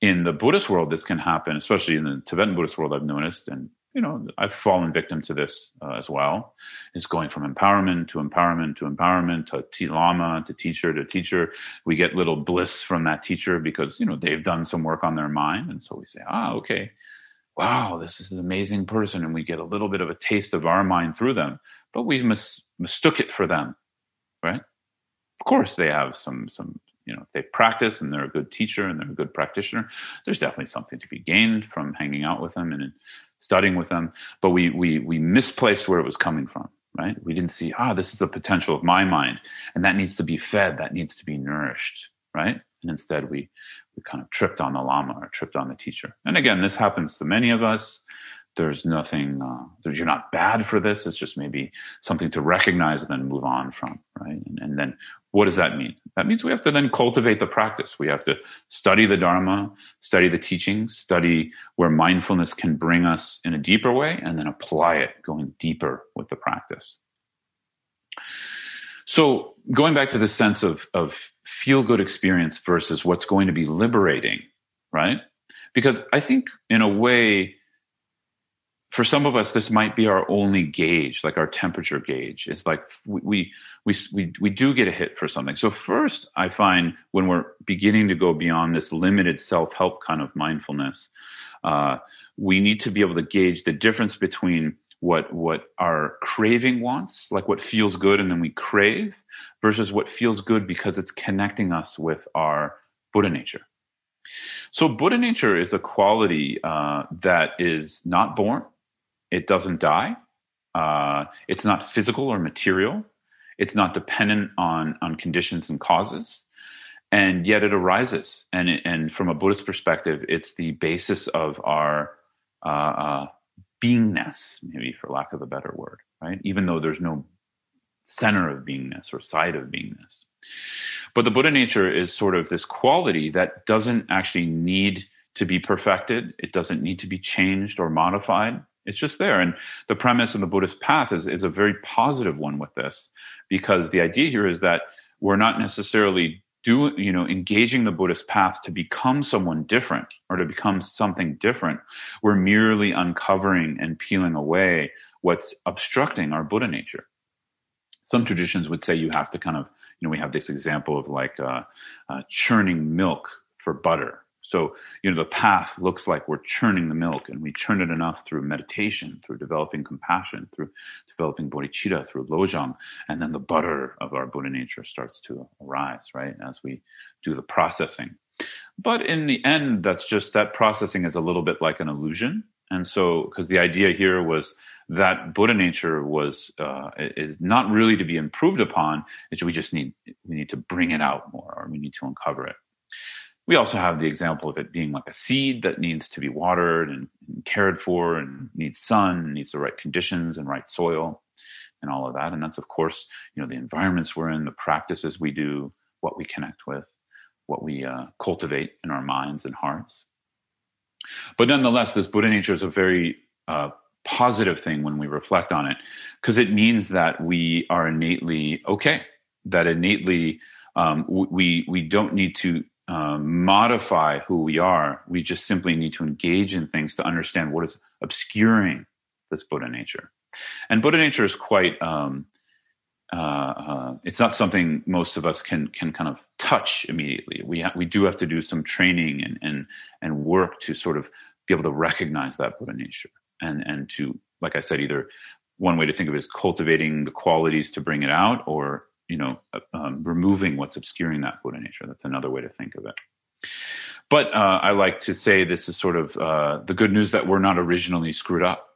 Speaker 1: In the Buddhist world, this can happen, especially in the Tibetan Buddhist world, I've noticed, and you know, I've fallen victim to this uh, as well. It's going from empowerment to empowerment to empowerment to t- lama to teacher to teacher. We get little bliss from that teacher because you know they've done some work on their mind, and so we say, ah, okay, wow, this is an amazing person, and we get a little bit of a taste of our mind through them, but we mis- mistook it for them, right? Of course, they have some some you know if they practice and they're a good teacher and they're a good practitioner. There's definitely something to be gained from hanging out with them and studying with them, but we we we misplaced where it was coming from, right? We didn't see ah, this is the potential of my mind, and that needs to be fed, that needs to be nourished, right? And instead, we we kind of tripped on the lama or tripped on the teacher. And again, this happens to many of us. There's nothing. Uh, you're not bad for this. It's just maybe something to recognize and then move on from, right? And, and then what does that mean? That means we have to then cultivate the practice. We have to study the Dharma, study the teachings, study where mindfulness can bring us in a deeper way, and then apply it going deeper with the practice. So, going back to the sense of, of feel good experience versus what's going to be liberating, right? Because I think, in a way, for some of us, this might be our only gauge, like our temperature gauge. It's like we, we, we, we do get a hit for something. So first, I find when we're beginning to go beyond this limited self-help kind of mindfulness, uh, we need to be able to gauge the difference between what, what our craving wants, like what feels good and then we crave versus what feels good because it's connecting us with our Buddha nature. So Buddha nature is a quality uh, that is not born it doesn't die. Uh, it's not physical or material. It's not dependent on on conditions and causes, and yet it arises. And and from a Buddhist perspective, it's the basis of our uh, uh, beingness, maybe for lack of a better word, right? Even though there's no center of beingness or side of beingness. But the Buddha nature is sort of this quality that doesn't actually need to be perfected. It doesn't need to be changed or modified. It's just there. And the premise of the Buddhist path is, is a very positive one with this, because the idea here is that we're not necessarily do you know engaging the buddhist path to become someone different or to become something different. We're merely uncovering and peeling away what's obstructing our buddha nature. Some traditions would say you have to kind of you know we have this example of like uh, uh, churning milk for butter so, you know, the path looks like we're churning the milk and we churn it enough through meditation, through developing compassion, through developing bodhicitta, through lojong, and then the butter of our Buddha nature starts to arise, right? As we do the processing. But in the end, that's just that processing is a little bit like an illusion. And so, because the idea here was that Buddha nature was uh, is not really to be improved upon. It's we just need we need to bring it out more, or we need to uncover it. We also have the example of it being like a seed that needs to be watered and, and cared for and needs sun, and needs the right conditions and right soil and all of that. And that's, of course, you know, the environments we're in, the practices we do, what we connect with, what we uh, cultivate in our minds and hearts. But nonetheless, this Buddha nature is a very uh, positive thing when we reflect on it, because it means that we are innately okay, that innately um, we we don't need to um, modify who we are. We just simply need to engage in things to understand what is obscuring this Buddha nature. And Buddha nature is quite. Um, uh, uh, it's not something most of us can can kind of touch immediately. We ha- we do have to do some training and and and work to sort of be able to recognize that Buddha nature and and to like I said, either one way to think of it is cultivating the qualities to bring it out, or you know, uh, um, removing what's obscuring that Buddha nature. That's another way to think of it. But uh, I like to say this is sort of uh, the good news that we're not originally screwed up.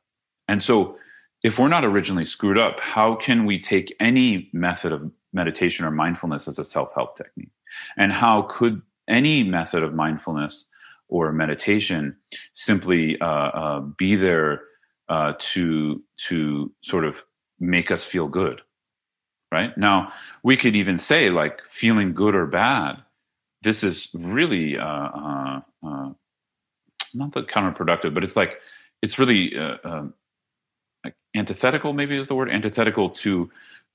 Speaker 1: And so, if we're not originally screwed up, how can we take any method of meditation or mindfulness as a self help technique? And how could any method of mindfulness or meditation simply uh, uh, be there uh, to to sort of make us feel good? Right? Now, we could even say, like, feeling good or bad, this is really uh, uh, uh, not the counterproductive, but it's like it's really uh, um, antithetical, maybe is the word antithetical to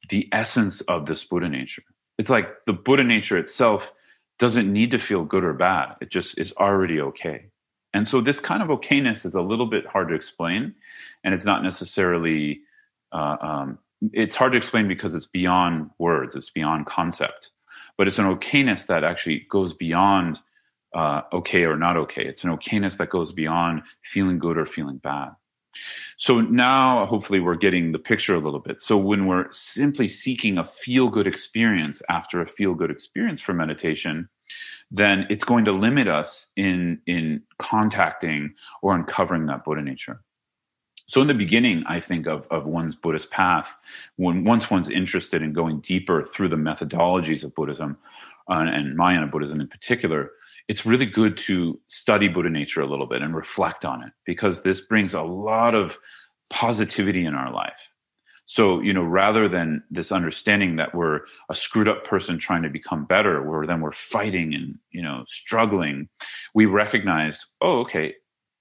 Speaker 1: the essence of this Buddha nature. It's like the Buddha nature itself doesn't need to feel good or bad. It just is already okay. And so this kind of okayness is a little bit hard to explain, and it's not necessarily. Uh, um, it's hard to explain because it's beyond words. It's beyond concept, but it's an okayness that actually goes beyond uh, okay or not okay. It's an okayness that goes beyond feeling good or feeling bad. So now, hopefully, we're getting the picture a little bit. So when we're simply seeking a feel good experience after a feel good experience for meditation, then it's going to limit us in in contacting or uncovering that Buddha nature. So in the beginning, I think of, of one's Buddhist path, when once one's interested in going deeper through the methodologies of Buddhism uh, and Mahayana Buddhism in particular, it's really good to study Buddha nature a little bit and reflect on it because this brings a lot of positivity in our life. So, you know, rather than this understanding that we're a screwed up person trying to become better, where then we're fighting and, you know, struggling, we recognize, oh, okay,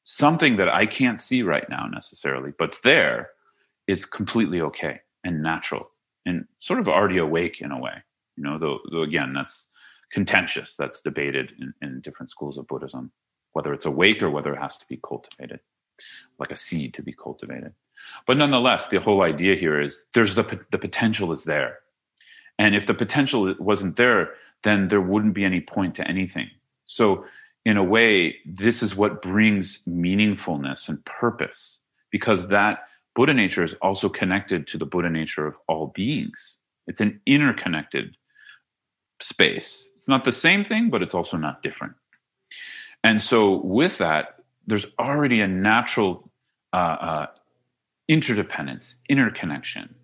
Speaker 1: something that I can't see right now necessarily, but's there is completely okay and natural and sort of already awake in a way. You know, though, though again, that's contentious. That's debated in, in different schools of Buddhism, whether it's awake or whether it has to be cultivated, like a seed to be cultivated. But nonetheless, the whole idea here is there's the the potential is there, and if the potential wasn't there, then there wouldn't be any point to anything. So, in a way, this is what brings meaningfulness and purpose, because that Buddha nature is also connected to the Buddha nature of all beings. It's an interconnected space. It's not the same thing, but it's also not different. And so, with that, there's already a natural uh, uh, interdependence, interconnection.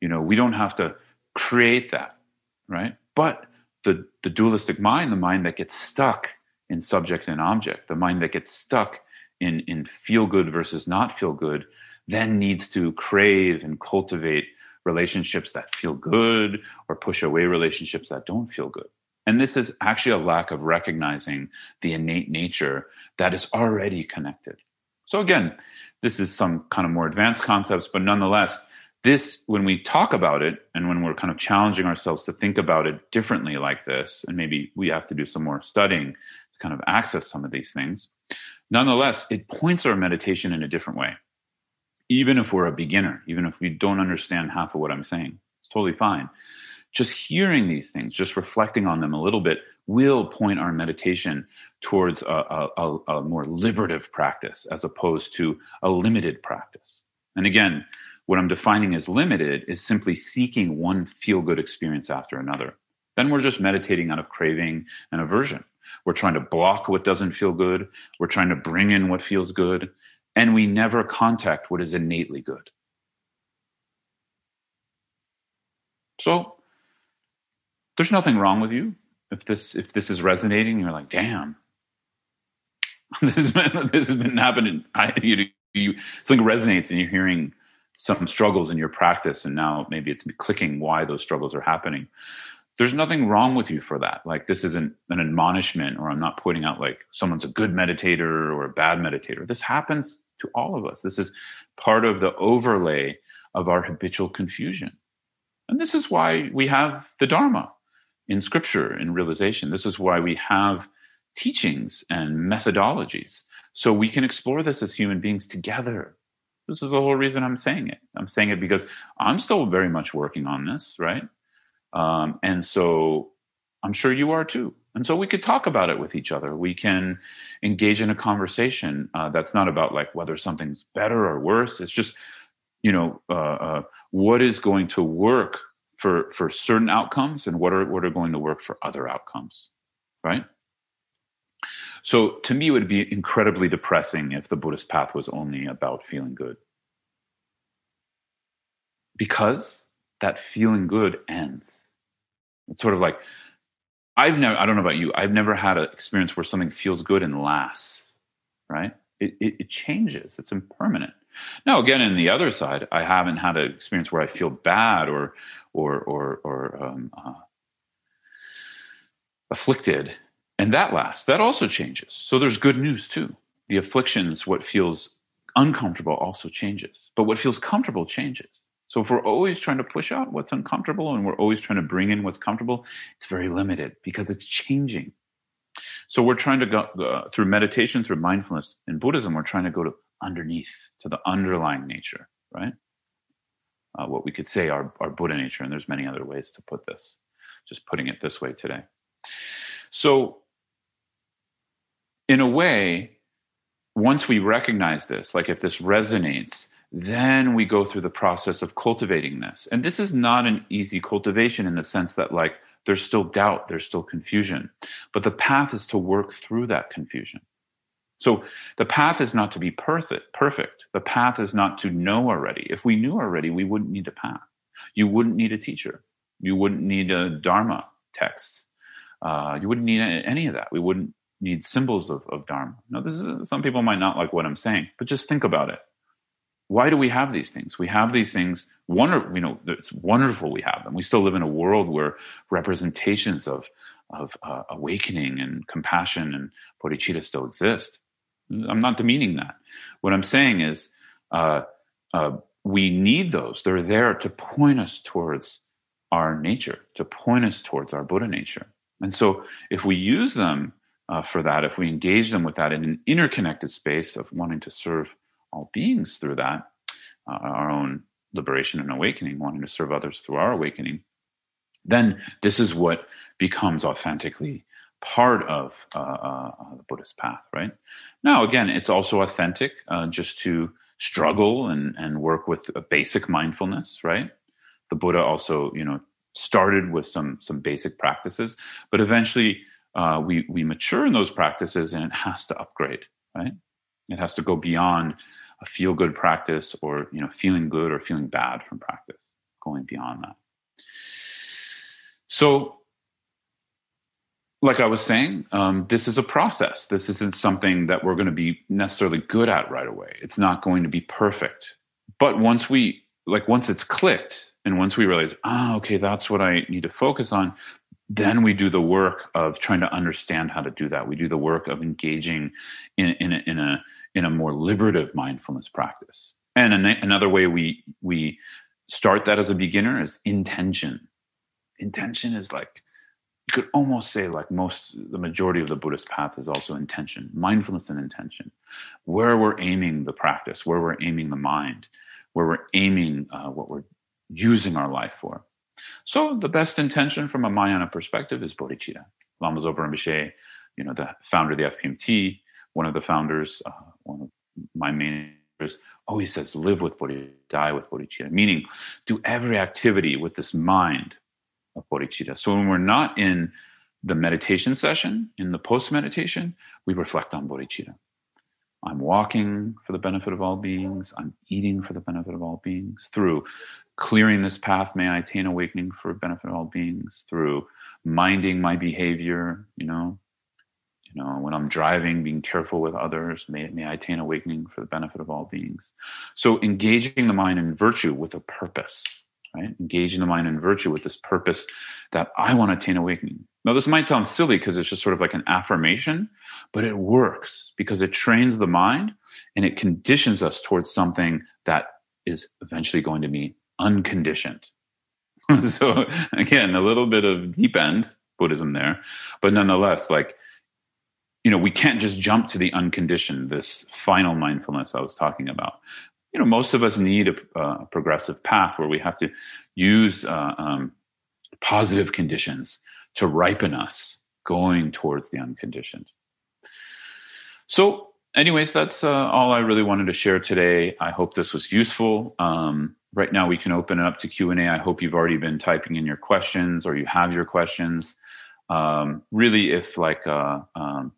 Speaker 1: You know, we don't have to create that, right? But the, the dualistic mind, the mind that gets stuck in subject and object, the mind that gets stuck in, in feel good versus not feel good, then needs to crave and cultivate relationships that feel good or push away relationships that don't feel good. And this is actually a lack of recognizing the innate nature that is already connected. So again, this is some kind of more advanced concepts, but nonetheless, this, when we talk about it and when we're kind of challenging ourselves to think about it differently like this, and maybe we have to do some more studying kind of access some of these things, nonetheless, it points our meditation in a different way. Even if we're a beginner, even if we don't understand half of what I'm saying, it's totally fine just hearing these things, just reflecting on them a little bit, will point our meditation towards a, a, a, more liberative practice as opposed to a limited practice. And again, what I'm defining as limited is simply seeking one feel good experience after another. Then we're just meditating out of craving and aversion. We're trying to block what doesn't feel good. We're trying to bring in what feels good. And we never contact what is innately good. So there's nothing wrong with you if this if this is resonating. You're like, damn, this has been this has been happening. I, you, you something resonates, and you're hearing some struggles in your practice, and now maybe it's clicking why those struggles are happening. There's nothing wrong with you for that. Like this isn't an admonishment, or I'm not pointing out like someone's a good meditator or a bad meditator. This happens to all of us. This is part of the overlay of our habitual confusion. And this is why we have the Dharma in scripture in realization. This is why we have teachings and methodologies. So we can explore this as human beings together. This is the whole reason I'm saying it. I'm saying it because I'm still very much working on this, right? Um, and so I'm sure you are too. And so we could talk about it with each other. We can engage in a conversation uh, that's not about like whether something's better or worse. It's just, you know, uh, uh, what is going to work for for certain outcomes and what are what are going to work for other outcomes right so to me it would be incredibly depressing if the buddhist path was only about feeling good because that feeling good ends sort of like i've never i don't know about you i've never had an experience where something feels good and lasts right it, it, it changes it's impermanent now, again, in the other side, I haven't had an experience where I feel bad or or or or um, uh, afflicted, and that lasts. That also changes. So there's good news too. The afflictions, what feels uncomfortable also changes. But what feels comfortable changes. So if we're always trying to push out what's uncomfortable and we're always trying to bring in what's comfortable, it's very limited because it's changing. So we're trying to go uh, through meditation, through mindfulness in Buddhism, we're trying to go to underneath, to the underlying nature, right? Uh, what we could say our, our Buddha nature, and there's many other ways to put this, just putting it this way today. So, in a way, once we recognize this, like if this resonates, then we go through the process of cultivating this. And this is not an easy cultivation in the sense that, like, there's still doubt, there's still confusion. But the path is to work through that confusion. So the path is not to be perfect, perfect. The path is not to know already. If we knew already, we wouldn't need a path. You wouldn't need a teacher. You wouldn't need a Dharma text. Uh, you wouldn't need any of that. We wouldn't need symbols of, of Dharma. Now, this is some people might not like what I'm saying, but just think about it why do we have these things? We have these things. Wonder, you know, it's wonderful we have them. We still live in a world where representations of of uh, awakening and compassion and bodhicitta still exist. I'm not demeaning that. What I'm saying is, uh, uh, we need those. They're there to point us towards our nature, to point us towards our Buddha nature. And so, if we use them uh, for that, if we engage them with that in an interconnected space of wanting to serve all beings through that, uh, our own liberation and awakening, wanting to serve others through our awakening, then this is what becomes authentically part of uh, uh, the Buddhist path, right? Now, again, it's also authentic uh, just to struggle and, and work with a basic mindfulness, right? The Buddha also, you know, started with some some basic practices, but eventually uh, we we mature in those practices, and it has to upgrade, right? It has to go beyond a feel good practice or you know feeling good or feeling bad from practice going beyond that. So like i was saying um, this is a process. This isn't something that we're going to be necessarily good at right away. It's not going to be perfect. But once we like once it's clicked and once we realize ah okay that's what i need to focus on then we do the work of trying to understand how to do that. We do the work of engaging in, in, a, in a in a more liberative mindfulness practice. And an- another way we we start that as a beginner is intention. Intention is like you could almost say like most the majority of the Buddhist path is also intention, mindfulness and intention. Where we're aiming the practice, where we're aiming the mind, where we're aiming uh, what we're using our life for. So the best intention from a Mahayana perspective is bodhicitta. Lama Zopa Rinpoche, you know, the founder of the FPMT, one of the founders, uh, one of my mentors, oh, always says, live with bodhicitta, die with bodhicitta, meaning do every activity with this mind of bodhicitta. So when we're not in the meditation session, in the post meditation, we reflect on bodhicitta. I'm walking for the benefit of all beings. I'm eating for the benefit of all beings. Through clearing this path, may I attain awakening for the benefit of all beings. Through minding my behavior, you know, you know, when I'm driving, being careful with others, may, may I attain awakening for the benefit of all beings. So engaging the mind in virtue with a purpose, right? Engaging the mind in virtue with this purpose that I want to attain awakening. Now, this might sound silly because it's just sort of like an affirmation, but it works because it trains the mind and it conditions us towards something that is eventually going to be unconditioned. so again, a little bit of deep end Buddhism there, but nonetheless, like you know, we can't just jump to the unconditioned, this final mindfulness I was talking about. You know, most of us need a, a progressive path where we have to use uh, um, positive conditions to ripen us going towards the unconditioned. So, anyways, that's uh, all I really wanted to share today. I hope this was useful. Um, right now, we can open it up to Q and A. I hope you've already been typing in your questions or you have your questions. Um, really, if like uh, um,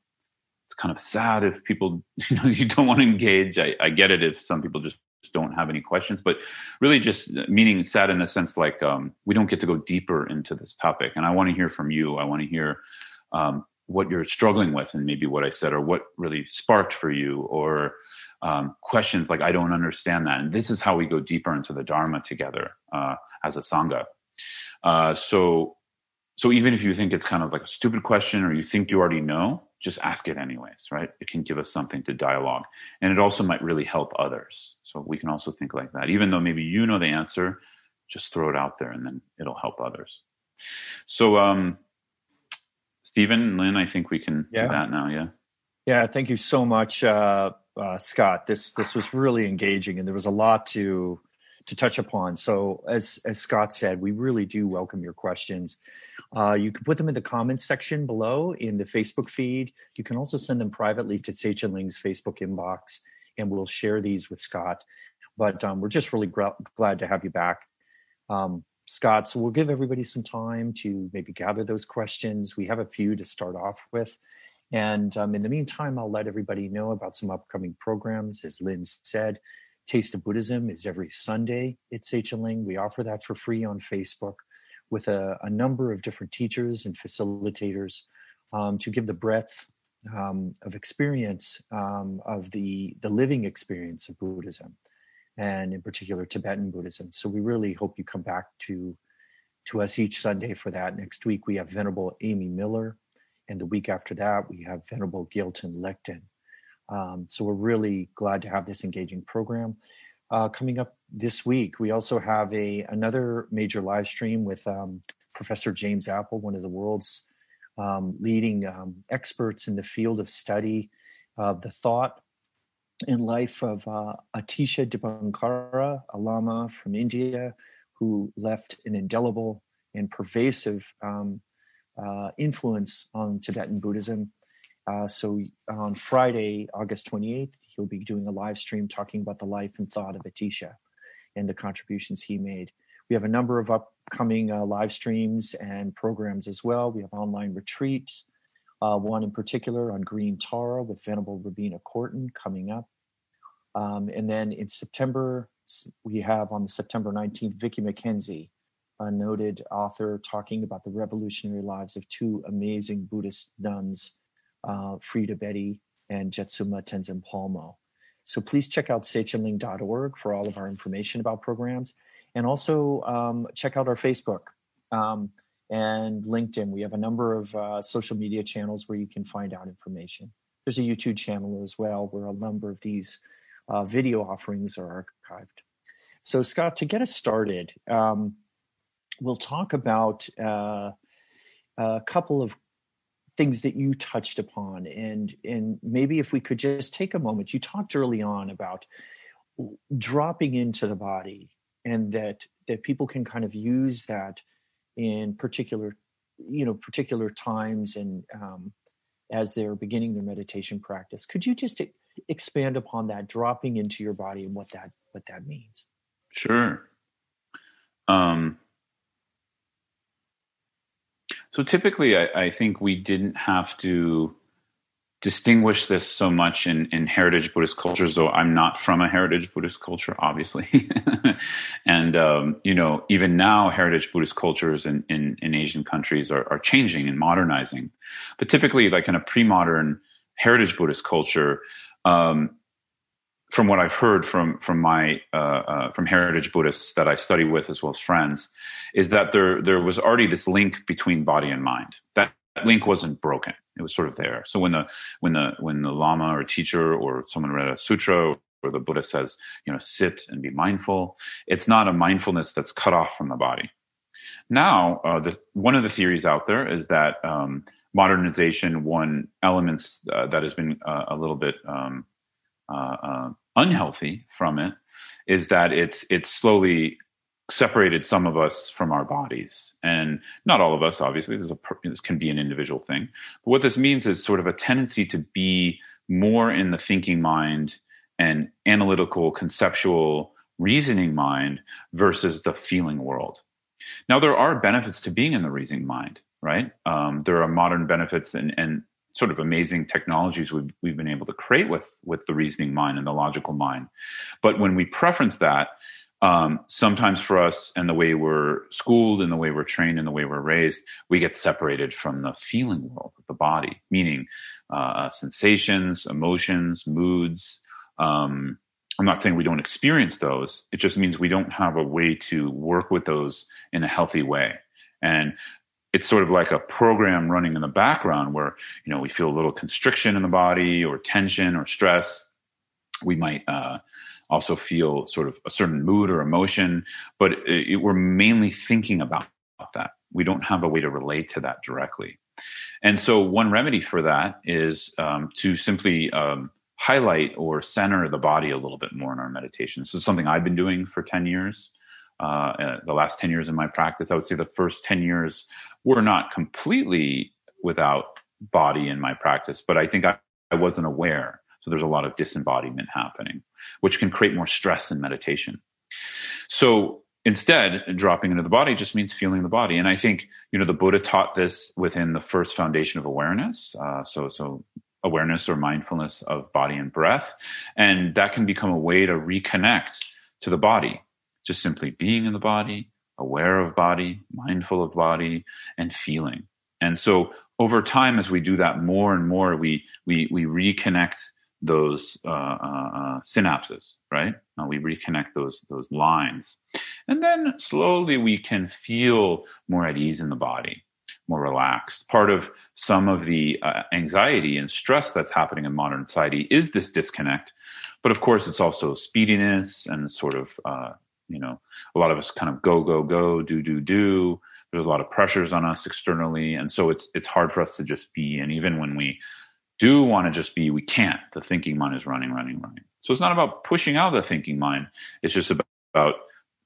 Speaker 1: kind of sad if people you know you don't want to engage. I, I, get it if some people just don't have any questions but really just meaning sad in the sense like um, we don't get to go deeper into this topic. And i want to hear from you. I want to hear um, what you're struggling with and maybe what i said or what really sparked for you or um, questions like i don't understand that. And this is how we go deeper into the dharma together uh, as a sangha. Uh, so so even if you think it's kind of like a stupid question or you think you already know, just ask it anyways, right? It can give us something to dialogue. And it also might really help others. So we can also think like that. Even though maybe you know the answer, just throw it out there and then it'll help others. So um Stephen, Lynn, I think we can yeah. do that now, yeah.
Speaker 2: Yeah, thank you so much, uh, uh, Scott. This this was really engaging, and there was a lot to to touch upon. So, as as Scott said, we really do welcome your questions. Uh, you can put them in the comments section below in the Facebook feed. You can also send them privately to Tse Chen Ling's Facebook inbox, and we'll share these with Scott. But um, we're just really glad to have you back, um, Scott. So we'll give everybody some time to maybe gather those questions. We have a few to start off with. And um, in the meantime, I'll let everybody know about some upcoming programs. As Lynn said, Taste of Buddhism is every Sunday at Tse Chen Ling. We offer that for free on Facebook with a, a number of different teachers and facilitators um, to give the breadth um, of experience um, of the, the living experience of Buddhism and in particular Tibetan Buddhism. So we really hope you come back to to us each Sunday for that. Next week we have Venerable Amy Miller, and the week after that we have Venerable Gyalten Lekden. Um, so we're really glad to have this engaging program. Uh, coming up this week, we also have a another major live stream with um, Professor James Apple, one of the world's um, leading um, experts in the field of study of the thought and life of uh, Atisha Dipankara, a Lama from India who left an indelible and pervasive um, uh, influence on Tibetan Buddhism. Uh, so on Friday, August 28th, he'll be doing a live stream talking about the life and thought of Atisha and the contributions he made. We have a number of upcoming uh, live streams and programs as well. We have online retreats, uh, one in particular on Green Tara with Venerable Robina Courtin coming up. Um, and then in September, we have on September 19th, Vicki McKenzie, a noted author talking about the revolutionary lives of two amazing Buddhist nuns uh, Freda Bedi and Jetsunma Tenzin Palmo. So please check out tsechenling.org for all of our information about programs. And also um, check out our Facebook um, and LinkedIn. We have a number of uh, social media channels where you can find out information. There's a YouTube channel as well where a number of these uh, video offerings are archived. So, Scott, to get us started, um, we'll talk about uh, a couple of things that you touched upon and and maybe if we could just take a moment you talked early on about dropping into the body and that that people can kind of use that in particular you know particular times and um, as they're beginning their meditation practice. Could you just expand upon that dropping into your body and what that what that means?
Speaker 1: Sure. Um so typically, I, I, think we didn't have to distinguish this so much in, in heritage Buddhist cultures, though I'm not from a heritage Buddhist culture, obviously. and, um, you know, even now, heritage Buddhist cultures in, in, in Asian countries are, are changing and modernizing. But typically, like in a pre modern heritage Buddhist culture, um, from what I've heard from from my uh, uh, from heritage Buddhists that I study with as well as friends, is that there there was already this link between body and mind. That, that link wasn't broken; it was sort of there. So when the when the when the lama or teacher or someone read a sutra or the Buddha says, you know, sit and be mindful, it's not a mindfulness that's cut off from the body. Now, uh, the, one of the theories out there is that um, modernization, one elements uh, that has been uh, a little bit um, uh, uh, unhealthy from it is that it's it's slowly separated some of us from our bodies. And not all of us obviously this, a, this can be an individual thing. But what this means is sort of a tendency to be more in the thinking mind and analytical conceptual reasoning mind versus the feeling world. Now there are benefits to being in the reasoning mind right? Um, there are modern benefits and, and sort of amazing technologies we've, we've been able to create with with the reasoning mind and the logical mind. But when we preference that um, sometimes for us and the way we're schooled and the way we're trained and the way we're raised we get separated from the feeling world of the body meaning uh, sensations emotions moods. Um, i'm not saying we don't experience those. It just means we don't have a way to work with those in a healthy way. And it's sort of like a program running in the background where you know we feel a little constriction in the body or tension or stress. We might uh, also feel sort of a certain mood or emotion but it, it, we're mainly thinking about that. We don't have a way to relate to that directly. And so one remedy for that is um, to simply um, highlight or center the body a little bit more in our meditation. So something i've been doing for 10 years uh, uh, the last 10 years in my practice i would say the first 10 years were not completely without body in my practice but i think I, I wasn't aware. So there's a lot of disembodiment happening which can create more stress in meditation. So instead dropping into the body just means feeling the body. And i think you know the buddha taught this within the first foundation of awareness uh, so so awareness or mindfulness of body and breath. And that can become a way to reconnect to the body. Just simply being in the body aware of body mindful of body and feeling and so over time as we do that more and more we we we reconnect those uh, uh, uh, synapses, right? Uh, we reconnect those those lines, and then slowly we can feel more at ease in the body, more relaxed. Part of some of the uh, anxiety and stress that's happening in modern society is this disconnect, but of course it's also speediness and sort of uh, you know a lot of us kind of go go go do do do. There's a lot of pressures on us externally, and so it's it's hard for us to just be. And even when we do want to just be, we can't. The thinking mind is running, running, running. So it's not about pushing out the thinking mind. It's just about, about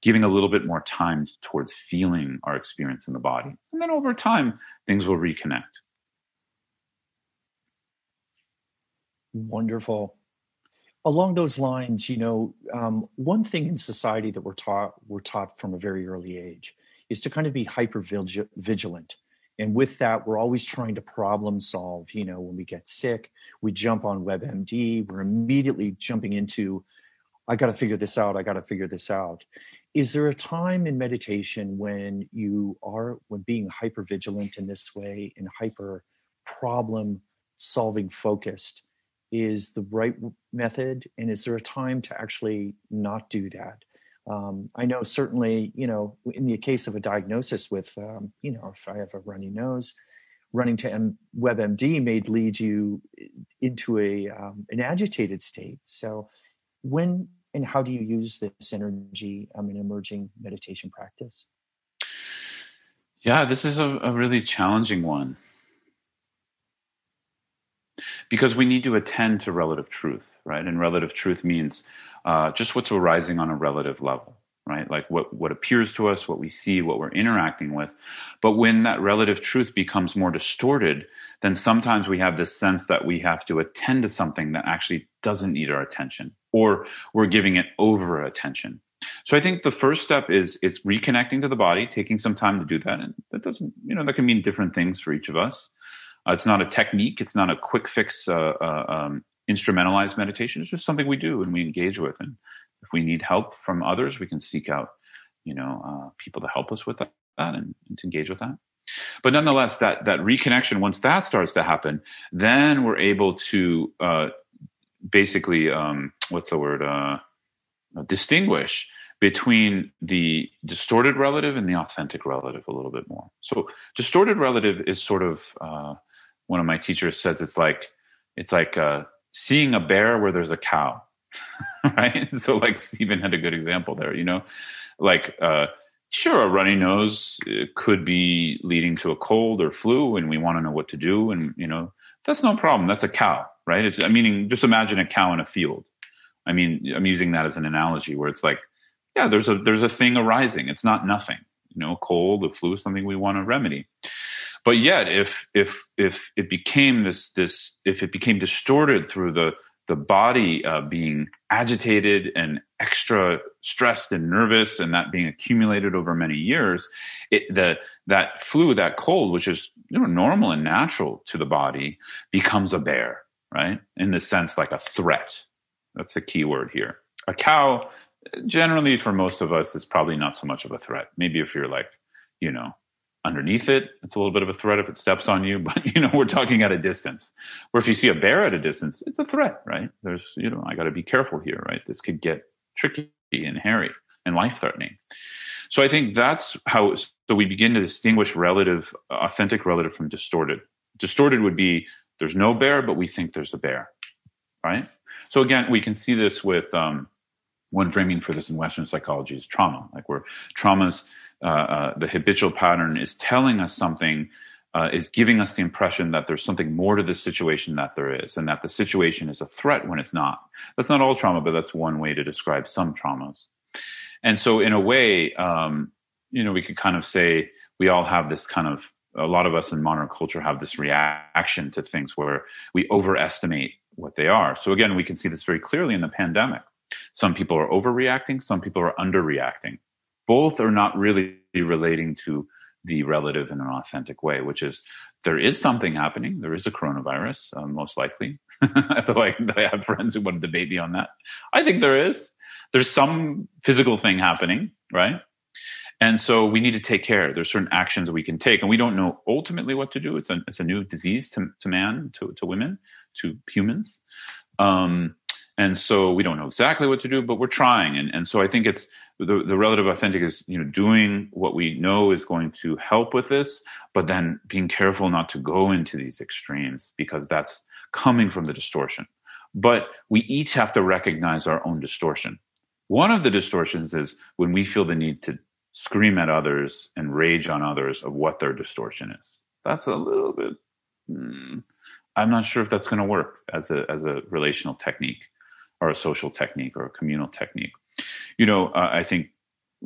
Speaker 1: giving a little bit more time towards feeling our experience in the body. And then over time, things will reconnect.
Speaker 2: Wonderful. Along those lines, you know, um, one thing in society that we're taught we're taught from a very early age is to kind of be hyper vigilant and with that we're always trying to problem solve. You know when we get sick we jump on webmd we're immediately jumping into i got to figure this out i got to figure this out. Is there a time in meditation when you are when being hyper vigilant in this way and hyper problem solving focused is the right method and is there a time to actually not do that um, I know certainly, you know, in the case of a diagnosis with, um, you know, if I have a runny nose, running to M- WebMD may lead you into a um, an agitated state. So, when and how do you use this energy um, in emerging meditation practice?
Speaker 1: Yeah, this is a, a really challenging one because we need to attend to relative truth, right? And relative truth means uh, just what's arising on a relative level right? Like what what appears to us what we see what we're interacting with. But when that relative truth becomes more distorted then sometimes we have this sense that we have to attend to something that actually doesn't need our attention or we're giving it over attention. So i think the first step is is reconnecting to the body taking some time to do that. And that doesn't you know that can mean different things for each of us it's not a technique it's not a quick fix uh, uh, um, instrumentalized meditation. It's just something we do and we engage with. And if we need help from others, we can seek out, you know, uh, people to help us with that and, and, to engage with that. But nonetheless, that that reconnection, once that starts to happen, then we're able to uh, basically, um, what's the word, uh, distinguish between the distorted relative and the authentic relative a little bit more. So, distorted relative is sort of uh, one of my teachers says it's like it's like uh, seeing a bear where there's a cow right? So like stephen had a good example there you know? Like uh sure a runny nose uh, could be leading to a cold or flu and we want to know what to do and you know that's no problem that's a cow right? It's i mean just imagine a cow in a field. I mean i'm using that as an analogy where it's like yeah there's a there's a thing arising it's not nothing you know a cold a flu is something we want to remedy but yet if if if it became this this if it became distorted through the the body uh, being agitated and extra stressed and nervous and that being accumulated over many years it the that flu that cold which is you know normal and natural to the body becomes a bear right? In the sense like a threat. That's the key word here. A cow generally for most of us is probably not so much of a threat. Maybe if you're like you know underneath it, it's a little bit of a threat if it steps on you, but you know, we're talking at a distance. Or if you see a bear at a distance, it's a threat, right? There's, you know, I got to be careful here, right? This could get tricky and hairy and life threatening. So I think that's how. So we begin to distinguish relative, authentic relative from distorted. Distorted would be there's no bear, but we think there's a bear, right? So again, we can see this with um, one framing for this in Western psychology is trauma, like where traumas, uh, uh, the habitual pattern is telling us something, uh, is giving us the impression that there's something more to the situation that there is, and that the situation is a threat when it's not. That's not all trauma, but that's one way to describe some traumas. And so, in a way, um, you know, we could kind of say we all have this kind of a lot of us in modern culture have this reaction to things where we overestimate what they are. So again, we can see this very clearly in the pandemic. Some people are overreacting, some people are underreacting. Both are not really relating to the relative in an authentic way, which is there is something happening. There is a coronavirus, uh, most likely. like I have friends who want to debate me on that. I think there is. There's some physical thing happening, right? And so we need to take care. There's certain actions we can take, and we don't know ultimately what to do. It's a it's a new disease to to man, to to women, to humans. Um, and so we don't know exactly what to do, but we're trying. And and so I think it's the the relative authentic is you know doing what we know is going to help with this, but then being careful not to go into these extremes because that's coming from the distortion. But we each have to recognize our own distortion. One of the distortions is when we feel the need to scream at others and rage on others of what their distortion is. That's a little bit. Mm, I'm not sure if that's going to work as a as a relational technique, or a social technique, or a communal technique. You know, uh, I think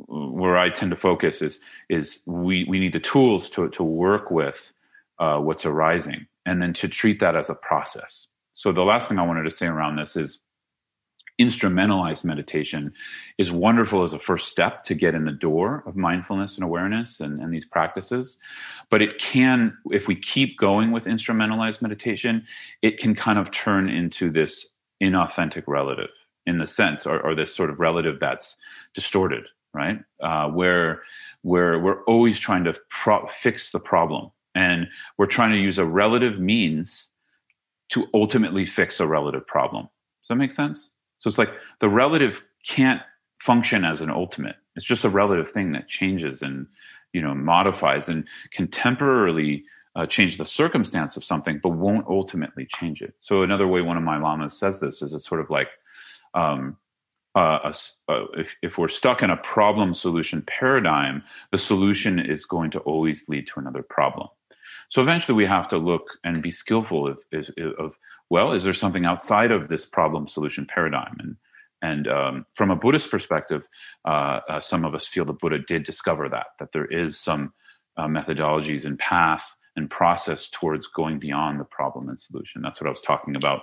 Speaker 1: where I tend to focus is is we we need the tools to to work with uh, what's arising, and then to treat that as a process. So the last thing I wanted to say around this is instrumentalized meditation is wonderful as a first step to get in the door of mindfulness and awareness and, and, these practices. But it can, if we keep going with instrumentalized meditation, it can kind of turn into this inauthentic relative in the sense, or, or this sort of relative that's distorted, right? Uh, where where we're always trying to pro- fix the problem, and we're trying to use a relative means to ultimately fix a relative problem. Does that make sense? So it's like the relative can't function as an ultimate. It's just a relative thing that changes and you know modifies and can temporarily uh, change the circumstance of something, but won't ultimately change it. So another way one of my lamas says this is it's sort of like um, uh, uh, if, if we're stuck in a problem solution paradigm, the solution is going to always lead to another problem. So eventually we have to look and be skillful of, of, of well, is there something outside of this problem solution paradigm? And and um, from a Buddhist perspective, uh, uh, some of us feel the Buddha did discover that that there is some uh, methodologies and path and process towards going beyond the problem and solution. That's what I was talking about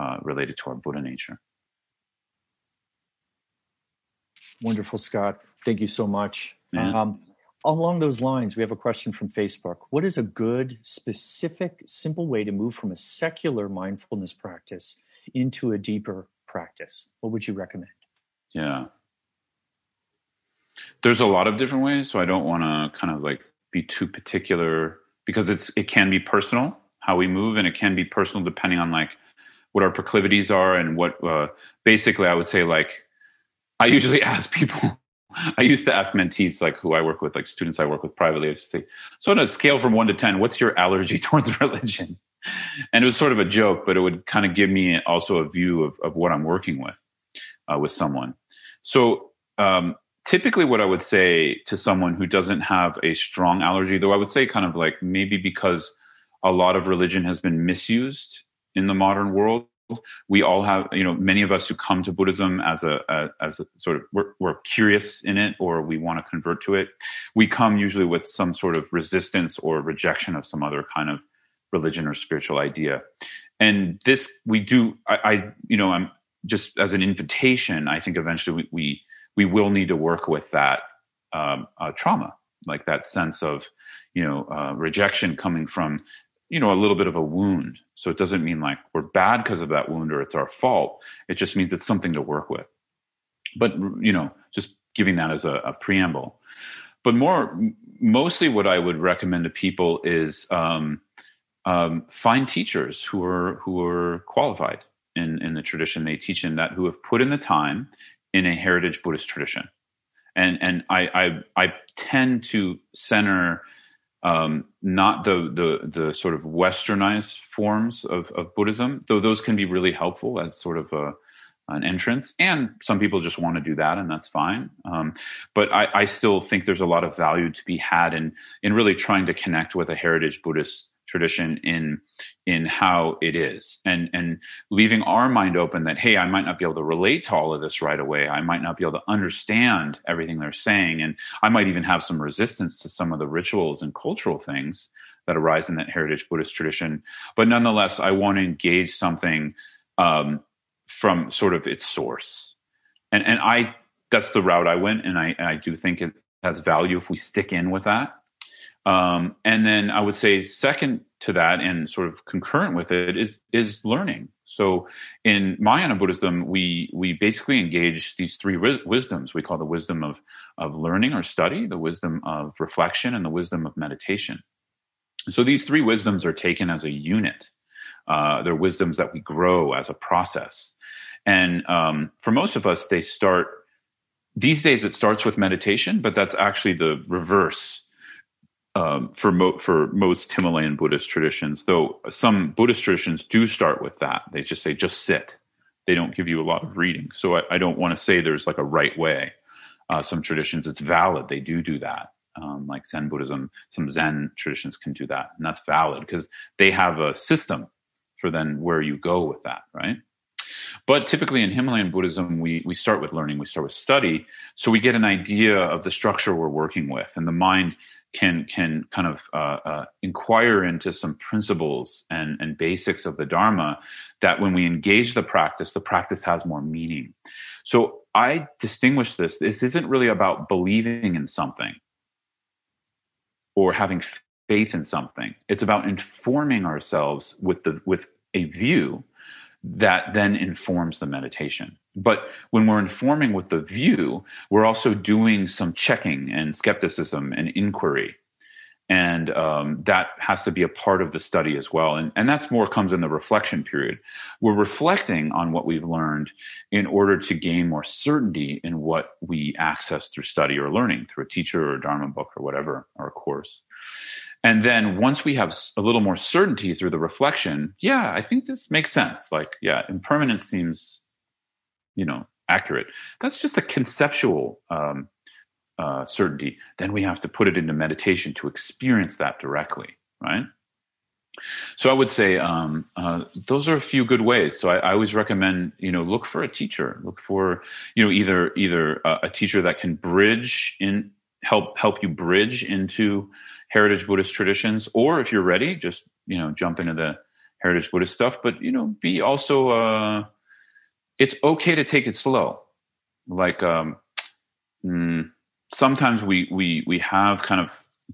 Speaker 1: uh, related to our Buddha nature.
Speaker 2: Wonderful, Scott. Thank you so much. Um, along those lines, we have a question from Facebook. What is a good, specific, simple way to move from a secular mindfulness practice into a deeper practice? What would you recommend?
Speaker 1: Yeah. There's a lot of different ways, so I don't want to kind of like be too particular because it's it can be personal how we move and it can be personal depending on like what our proclivities are and what uh, basically I would say like I usually ask people I used to ask mentees, like who I work with, like students I work with privately, I used to say, so on a scale from one to 10, what's your allergy towards religion? And it was sort of a joke, but it would kind of give me also a view of, of what I'm working with, uh, with someone. So, um, typically what I would say to someone who doesn't have a strong allergy, though I would say kind of like maybe because a lot of religion has been misused in the modern world, we all have you know many of us who come to buddhism as a, a as a sort of we're, we're, curious in it or we want to convert to it. We come usually with some sort of resistance or rejection of some other kind of religion or spiritual idea. And this we do i, I you know i'm just as an invitation i think eventually we we, we will need to work with that um, uh, trauma like that sense of you know uh, rejection coming from you know a little bit of a wound. So it doesn't mean like we're bad because of that wound or it's our fault. It just means it's something to work with. But you know just giving that as a, a preamble. But more mostly what i would recommend to people is um, um, find teachers who are who are qualified in in the tradition they teach in that who have put in the time in a heritage buddhist tradition. And and I I, I tend to center um, not the the the sort of westernized forms of, of Buddhism, though those can be really helpful as sort of a an entrance. And some people just want to do that and that's fine. Um, but I, I, still think there's a lot of value to be had in in really trying to connect with a heritage buddhist tradition in in how it is. And and leaving our mind open that hey i might not be able to relate to all of this right away. I might not be able to understand everything they're saying. And i might even have some resistance to some of the rituals and cultural things that arise in that heritage buddhist tradition. But nonetheless i want to engage something um, from sort of its source. And and i that's the route i went. And i and i do think it has value if we stick in with that um, and then I would say second to that and sort of concurrent with it is is learning. So in Mahayana Buddhism, we we basically engage these three wisdoms. We call the wisdom of of learning or study, the wisdom of reflection, and the wisdom of meditation. So these three wisdoms are taken as a unit. Uh, they're wisdoms that we grow as a process. And um, for most of us, they start these days. It starts with meditation, but that's actually the reverse um, for mo- for most Himalayan Buddhist traditions, though some Buddhist traditions do start with that. They just say just sit. They don't give you a lot of reading. So I, I don't want to say there's like a right way. Uh, some traditions it's valid. They do do that. Um, like Zen Buddhism, some Zen traditions can do that, and that's valid because they have a system for then where you go with that, right? But typically in Himalayan Buddhism, we, we start with learning, we start with study. So we get an idea of the structure we're working with. And the mind can can kind of uh, uh, inquire into some principles and, and basics of the Dharma that when we engage the practice, the practice has more meaning. So I distinguish this. This isn't really about believing in something or having faith in something. It's about informing ourselves with the with a view that then informs the meditation. But when we're informing with the view, we're also doing some checking and skepticism and inquiry. And um, that has to be a part of the study as well. And, and that's more comes in the reflection period. We're reflecting on what we've learned in order to gain more certainty in what we access through study or learning through a teacher or a Dharma book or whatever, or a course. And then once we have a little more certainty through the reflection, yeah, I think this makes sense. Like, yeah, impermanence seems, you know, accurate. That's just a conceptual um, uh, certainty. Then we have to put it into meditation to experience that directly, right? So I would say um, uh, those are a few good ways. So I, I, always recommend you know look for a teacher, look for you know either either a, a teacher that can bridge in help help you bridge into heritage Buddhist traditions, or if you're ready, just you know jump into the heritage Buddhist stuff. But you know, be also uh, it's okay to take it slow. Like um, mm, sometimes we we we have kind of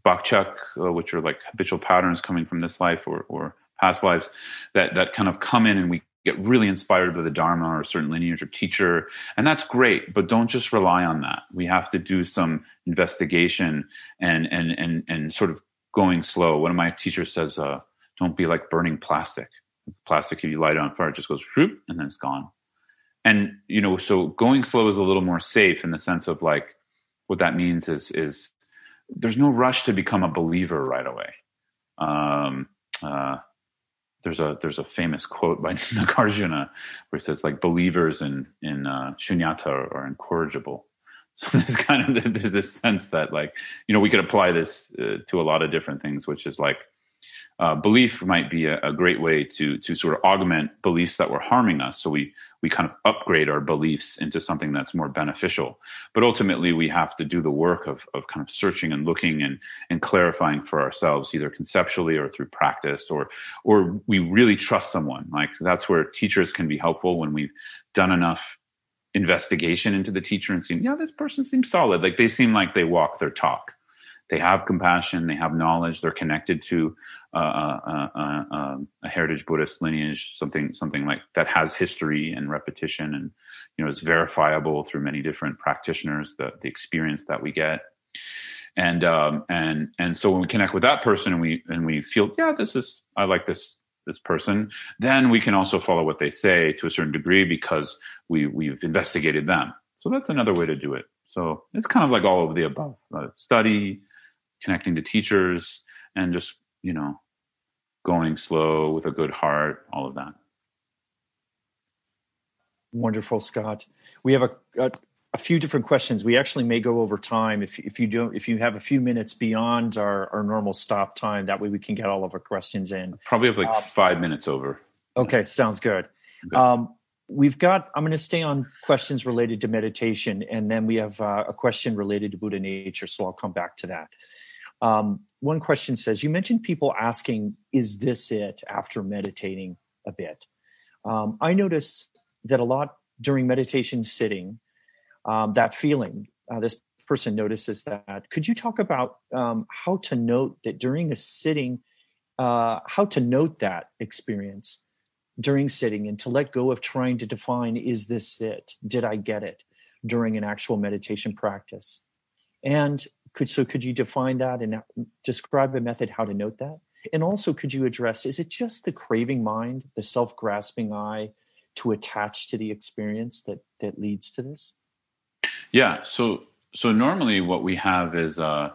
Speaker 1: bakchak, uh, which are like habitual patterns coming from this life or or past lives that that kind of come in and we get really inspired by the Dharma or a certain lineage or teacher. And that's great, but don't just rely on that. We have to do some investigation and and and and sort of going slow. One of my teachers says, uh, don't be like burning plastic. Plastic, if you light it on fire, it just goes whoop and then it's gone. And you know, so going slow is a little more safe in the sense of like what that means is is there's no rush to become a believer right away. Um, uh, there's a there's a famous quote by Nagarjuna where it says like believers in in uh, shunyata are incorrigible. So there's kind of there's this sense that like you know we could apply this uh, to a lot of different things, which is like uh, belief might be a, a, great way to to sort of augment beliefs that were harming us. So we we kind of upgrade our beliefs into something that's more beneficial. But ultimately, we have to do the work of of kind of searching and looking and and clarifying for ourselves, either conceptually or through practice, or or we really trust someone. Like that's where teachers can be helpful when we've done enough investigation into the teacher and seen, yeah, this person seems solid. Like they seem like they walk their talk they have compassion, they have knowledge, they're connected to a heritage Buddhist lineage, something something like that has history and repetition, and you know is verifiable through many different practitioners. The the experience that we get, and um, and and so when we connect with that person and we and we feel, yeah, this is I like this this person, then we can also follow what they say to a certain degree because we we've investigated them. So that's another way to do it. So it's kind of like all of the above: uh, study, connecting to teachers, and just you know, going slow with a good heart. All of that.
Speaker 2: Wonderful, Scott. We have a, a, a, few different questions. We actually may go over time if, if you don't if you have a few minutes beyond our, our normal stop time. That way we can get all of our questions in.
Speaker 1: Probably have like uh, five minutes over.
Speaker 2: Okay, sounds good. Okay. Um, we've got. I'm going to stay on questions related to meditation, and then we have uh, a question related to Buddha nature. So I'll come back to that. Um, one question says, "You mentioned people asking, is this it?" After meditating a bit, um, I notice that a lot during meditation sitting, um, that feeling, uh, this person notices that. Could you talk about um, how to note that during a sitting, uh, how to note that experience during sitting and to let go of trying to define, is this it? Did I get it during an actual meditation practice? And could so could you define that and describe a method how to note that? And also, could you address is it just the craving mind, the self grasping I, to attach to the experience that that leads to this?
Speaker 1: Yeah. So so normally what we have is uh,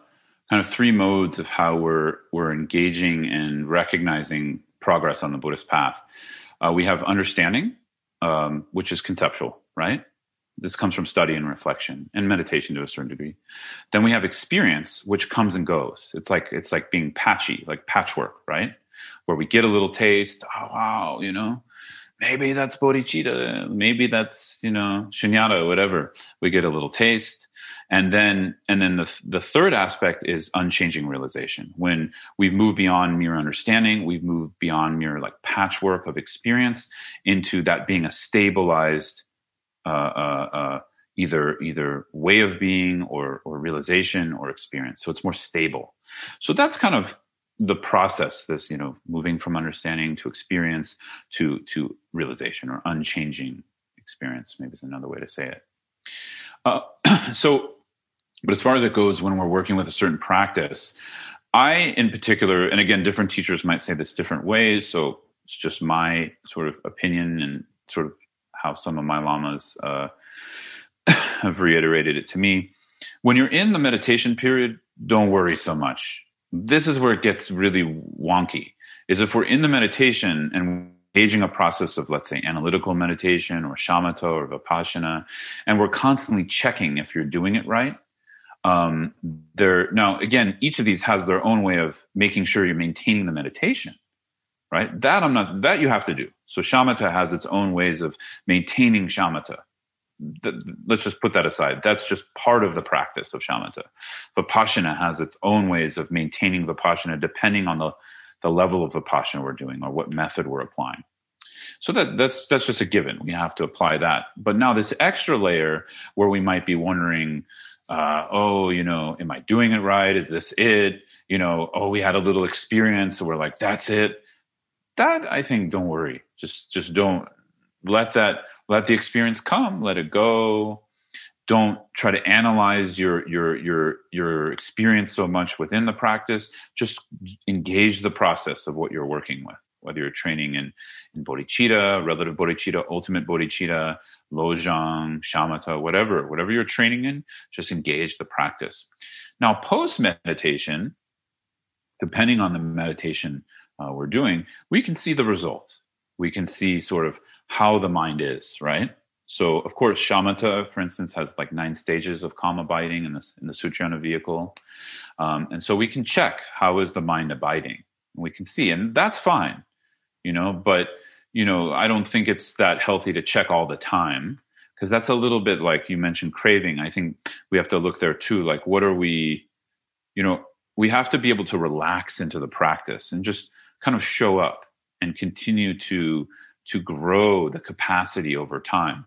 Speaker 1: kind of three modes of how we're we're engaging and recognizing progress on the Buddhist path. Uh, we have understanding, um, which is conceptual, right? This comes from study and reflection and meditation to a certain degree. Then we have experience, which comes and goes. It's like it's like being patchy, like patchwork, right? Where we get a little taste. Oh wow, you know, maybe that's bodhicitta, maybe that's you know shunyata, whatever. We get a little taste, and then and then the the third aspect is unchanging realization. When we've moved beyond mere understanding, we've moved beyond mere like patchwork of experience into that being a stabilized. Uh, uh, uh, either either way of being or or realization or experience. So it's more stable. So that's kind of the process this you know moving from understanding to experience to to realization or unchanging experience maybe is another way to say it. Uh, so but as far as it goes when we're working with a certain practice i in particular and again different teachers might say this different ways so it's just my sort of opinion and sort of how some of my lamas uh, have reiterated it to me. When you're in the meditation period don't worry so much. This is where it gets really wonky is if we're in the meditation and engaging a process of let's say analytical meditation or shamatha or vipassana and we're constantly checking if you're doing it right um, there now again each of these has their own way of making sure you're maintaining the meditation right that i'm not that you have to do so shamatha has its own ways of maintaining shamatha let's just put that aside. That's just part of the practice of shamatha. Vipassana has its own ways of maintaining vipassana depending on the, the level of vipassana we're doing or what method we're applying. So that, that's that's just a given. We have to apply that. But now this extra layer where we might be wondering, uh, oh, you know, am I doing it right? Is this it? You know, oh, we had a little experience, so we're like, that's it. That I think, don't worry. Just just don't let that let the experience come. Let it go. Don't try to analyze your your your your experience so much within the practice. Just engage the process of what you're working with whether you're training in in bodhicitta relative bodhicitta ultimate bodhicitta lojong shamatha whatever whatever you're training in just engage the practice. Now post meditation depending on the meditation uh, we're doing we can see the result we can see sort of how the mind is, right? So, of course, shamatha, for instance, has like nine stages of calm abiding in the, in the Sutrayana vehicle. Um, and so we can check how is the mind abiding. And We can see, and that's fine, you know, but, you know, I don't think it's that healthy to check all the time because that's a little bit like you mentioned craving. I think we have to look there too. Like, what are we, you know, we have to be able to relax into the practice and just kind of show up and continue to to grow the capacity over time.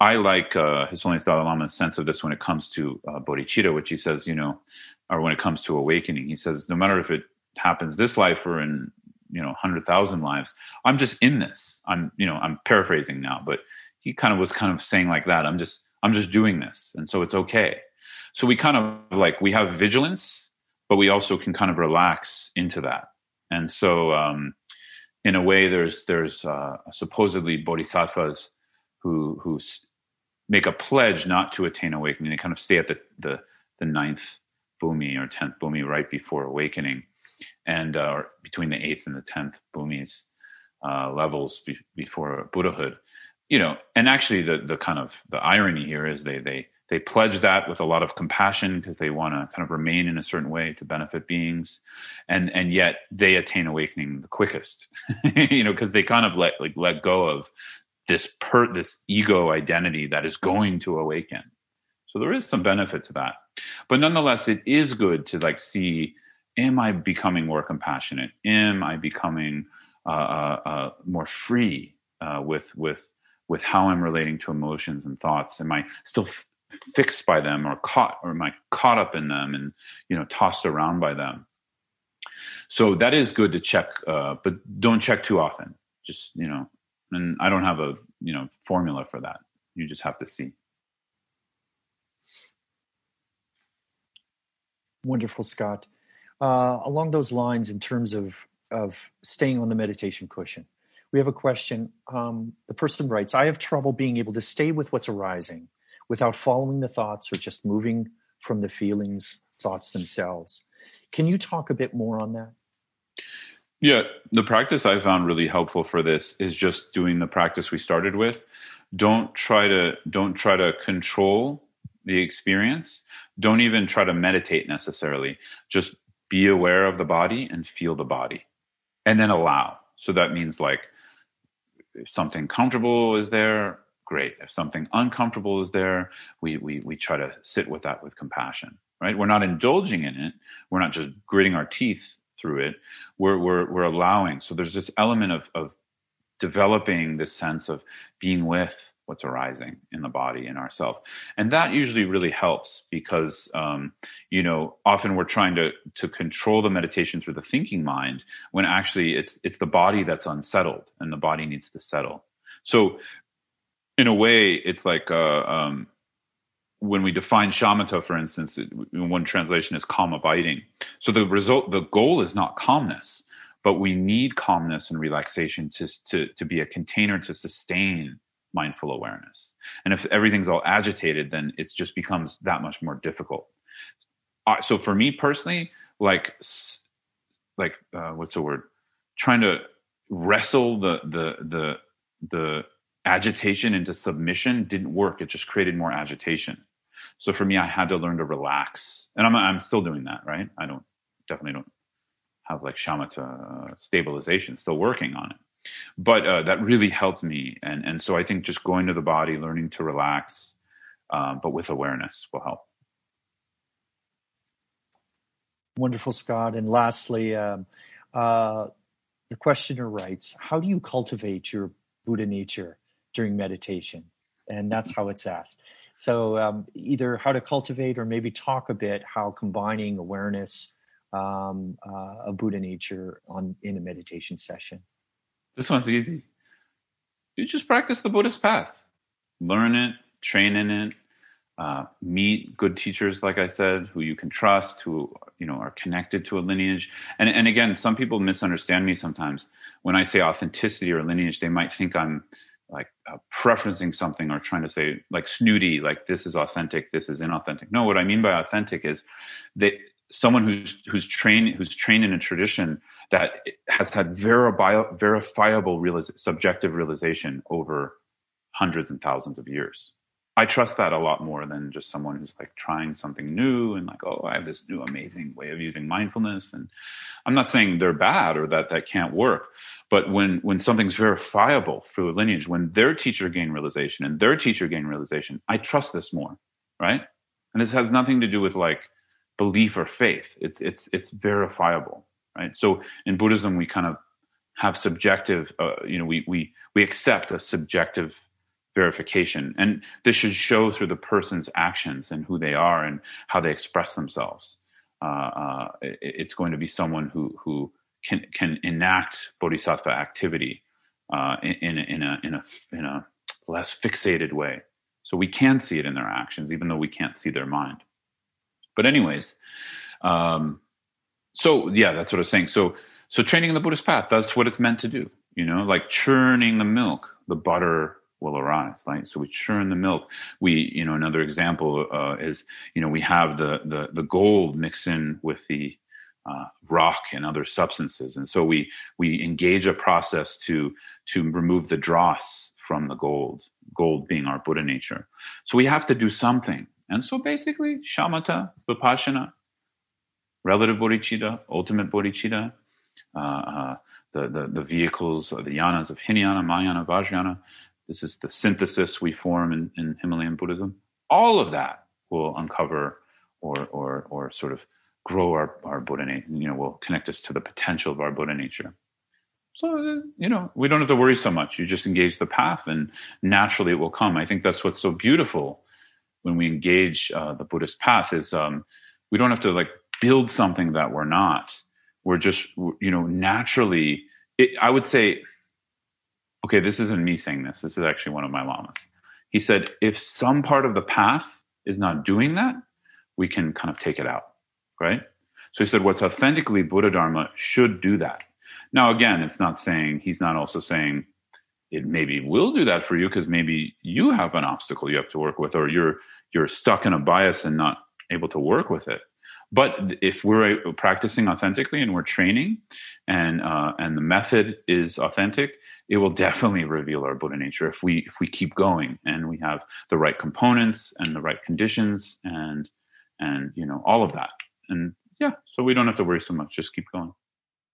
Speaker 1: I like uh, His Holiness Dalai Lama's sense of this when it comes to uh, bodhicitta, which he says, you know, or when it comes to awakening, he says, no matter if it happens this life or in, you know, 100,000 lives, I'm just in this. I'm, you know, I'm paraphrasing now, but he kind of was kind of saying like that. I'm just, I'm just doing this. And so it's okay. So we kind of like, we have vigilance, but we also can kind of relax into that. And so, um, in a way, there's there's uh, supposedly bodhisattvas who who make a pledge not to attain awakening. They kind of stay at the the, the ninth bhumi or tenth bhumi right before awakening, and uh, between the eighth and the tenth bhumis uh, levels be, before Buddhahood. You know, and actually, the the kind of the irony here is they they they pledge that with a lot of compassion because they want to kind of remain in a certain way to benefit beings. And and yet they attain awakening the quickest you know because they kind of let like let go of this per this ego identity that is going to awaken. So there is some benefit to that. But nonetheless it is good to like see am i becoming more compassionate? Am i becoming uh, uh, uh, more free uh, with with with how i'm relating to emotions and thoughts? Am i still fixed by them or caught or am I caught up in them and you know tossed around by them. So that is good to check, uh, but don't check too often. Just you know, and I don't have a you know formula for that. You just have to see.
Speaker 2: Wonderful, Scott. Uh, along those lines, in terms of of staying on the meditation cushion, we have a question. Um, the person writes, "I have trouble being able to stay with what's arising." Without following the thoughts or just moving from the feelings, thoughts themselves. Can you talk a bit more on that?
Speaker 1: Yeah, the practice I found really helpful for this is just doing the practice we started with. Don't try to don't try to control the experience. Don't even try to meditate necessarily. Just be aware of the body and feel the body. And then allow. So that means like if something comfortable is there, great. If something uncomfortable is there, we, we, we try to sit with that with compassion, right? We're not indulging in it. We're not just gritting our teeth through it. We're, we're, we're allowing. So there's this element of, of developing this sense of being with what's arising in the body in ourself and that usually really helps because um, you know often we're trying to to control the meditation through the thinking mind when actually it's it's the body that's unsettled and the body needs to settle so in a way, it's like uh, um, when we define shamatha, for instance, it, one translation is calm abiding. So the result, the goal is not calmness, but we need calmness and relaxation to, to, to be a container to sustain mindful awareness. And if everything's all agitated, then it just becomes that much more difficult. Uh, so for me personally, like, like uh, what's the word? Trying to wrestle the the the the agitation into submission didn't work. It just created more agitation. So for me, I had to learn to relax, and I'm I'm still doing that. Right? I don't definitely don't have like shamatha stabilization. Still working on it, but uh, that really helped me. And and so I think just going to the body, learning to relax, um, but with awareness will help.
Speaker 2: Wonderful, Scott. And lastly, um, uh, the questioner writes, "How do you cultivate your Buddha nature during meditation and that's how it's asked. So um, either how to cultivate or maybe talk a bit how combining awareness um, uh, of buddha nature on in a meditation session.
Speaker 1: This one's easy. You just practice the buddhist path. Learn it train in it uh, meet good teachers like i said who you can trust who you know are connected to a lineage. And, and again some people misunderstand me sometimes. When i say authenticity or lineage they might think i'm like uh, preferencing something or trying to say like snooty like this is authentic this is inauthentic no what i mean by authentic is that someone who's who's trained who's trained in a tradition that has had verifiable verifiable realiz- subjective realization over hundreds and thousands of years I trust that a lot more than just someone who's like trying something new and like, oh, I have this new amazing way of using mindfulness. And I'm not saying they're bad or that that can't work, but when when something's verifiable through a lineage, when their teacher gained realization and their teacher gained realization, I trust this more, right? And this has nothing to do with like belief or faith. It's it's it's verifiable, right? So in Buddhism, we kind of have subjective, uh, you know, we we we accept a subjective verification. And this should show through the person's actions and who they are and how they express themselves. Uh, uh, it, it's going to be someone who who can can enact bodhisattva activity uh, in, in, a, in a in a less fixated way. So we can see it in their actions, even though we can't see their mind. But anyways, um, so yeah, that's what I was saying. So so training in the Buddhist path, that's what it's meant to do. You know, like churning the milk, the butter will arise right so we churn the milk we you know another example uh, is you know we have the the the gold mixed in with the uh, rock and other substances and so we we engage a process to to remove the dross from the gold gold being our buddha nature so we have to do something and so basically shamatha vipassana relative bodhicitta ultimate bodhicitta uh, uh, the, the, the vehicles, the yanas of Hinayana, Mahayana, Vajrayana. This is the synthesis we form in, in Himalayan Buddhism. All of that will uncover or, or, or sort of grow our, our Buddha nature, you know, will connect us to the potential of our Buddha nature. So, you know, we don't have to worry so much. You just engage the path and naturally it will come. I think that's what's so beautiful when we engage uh, the Buddhist path is um, we don't have to like build something that we're not we're just you know naturally it, i would say okay this isn't me saying this this is actually one of my lamas he said if some part of the path is not doing that we can kind of take it out right? So he said what's authentically buddha dharma should do that. Now again it's not saying he's not also saying it maybe will do that for you because maybe you have an obstacle you have to work with or you're you're stuck in a bias and not able to work with it. But if we're practicing authentically and we're training, and uh, and the method is authentic, it will definitely reveal our Buddha nature if we if we keep going and we have the right components and the right conditions and and you know all of that. And yeah, so we don't have to worry so much. Just keep going.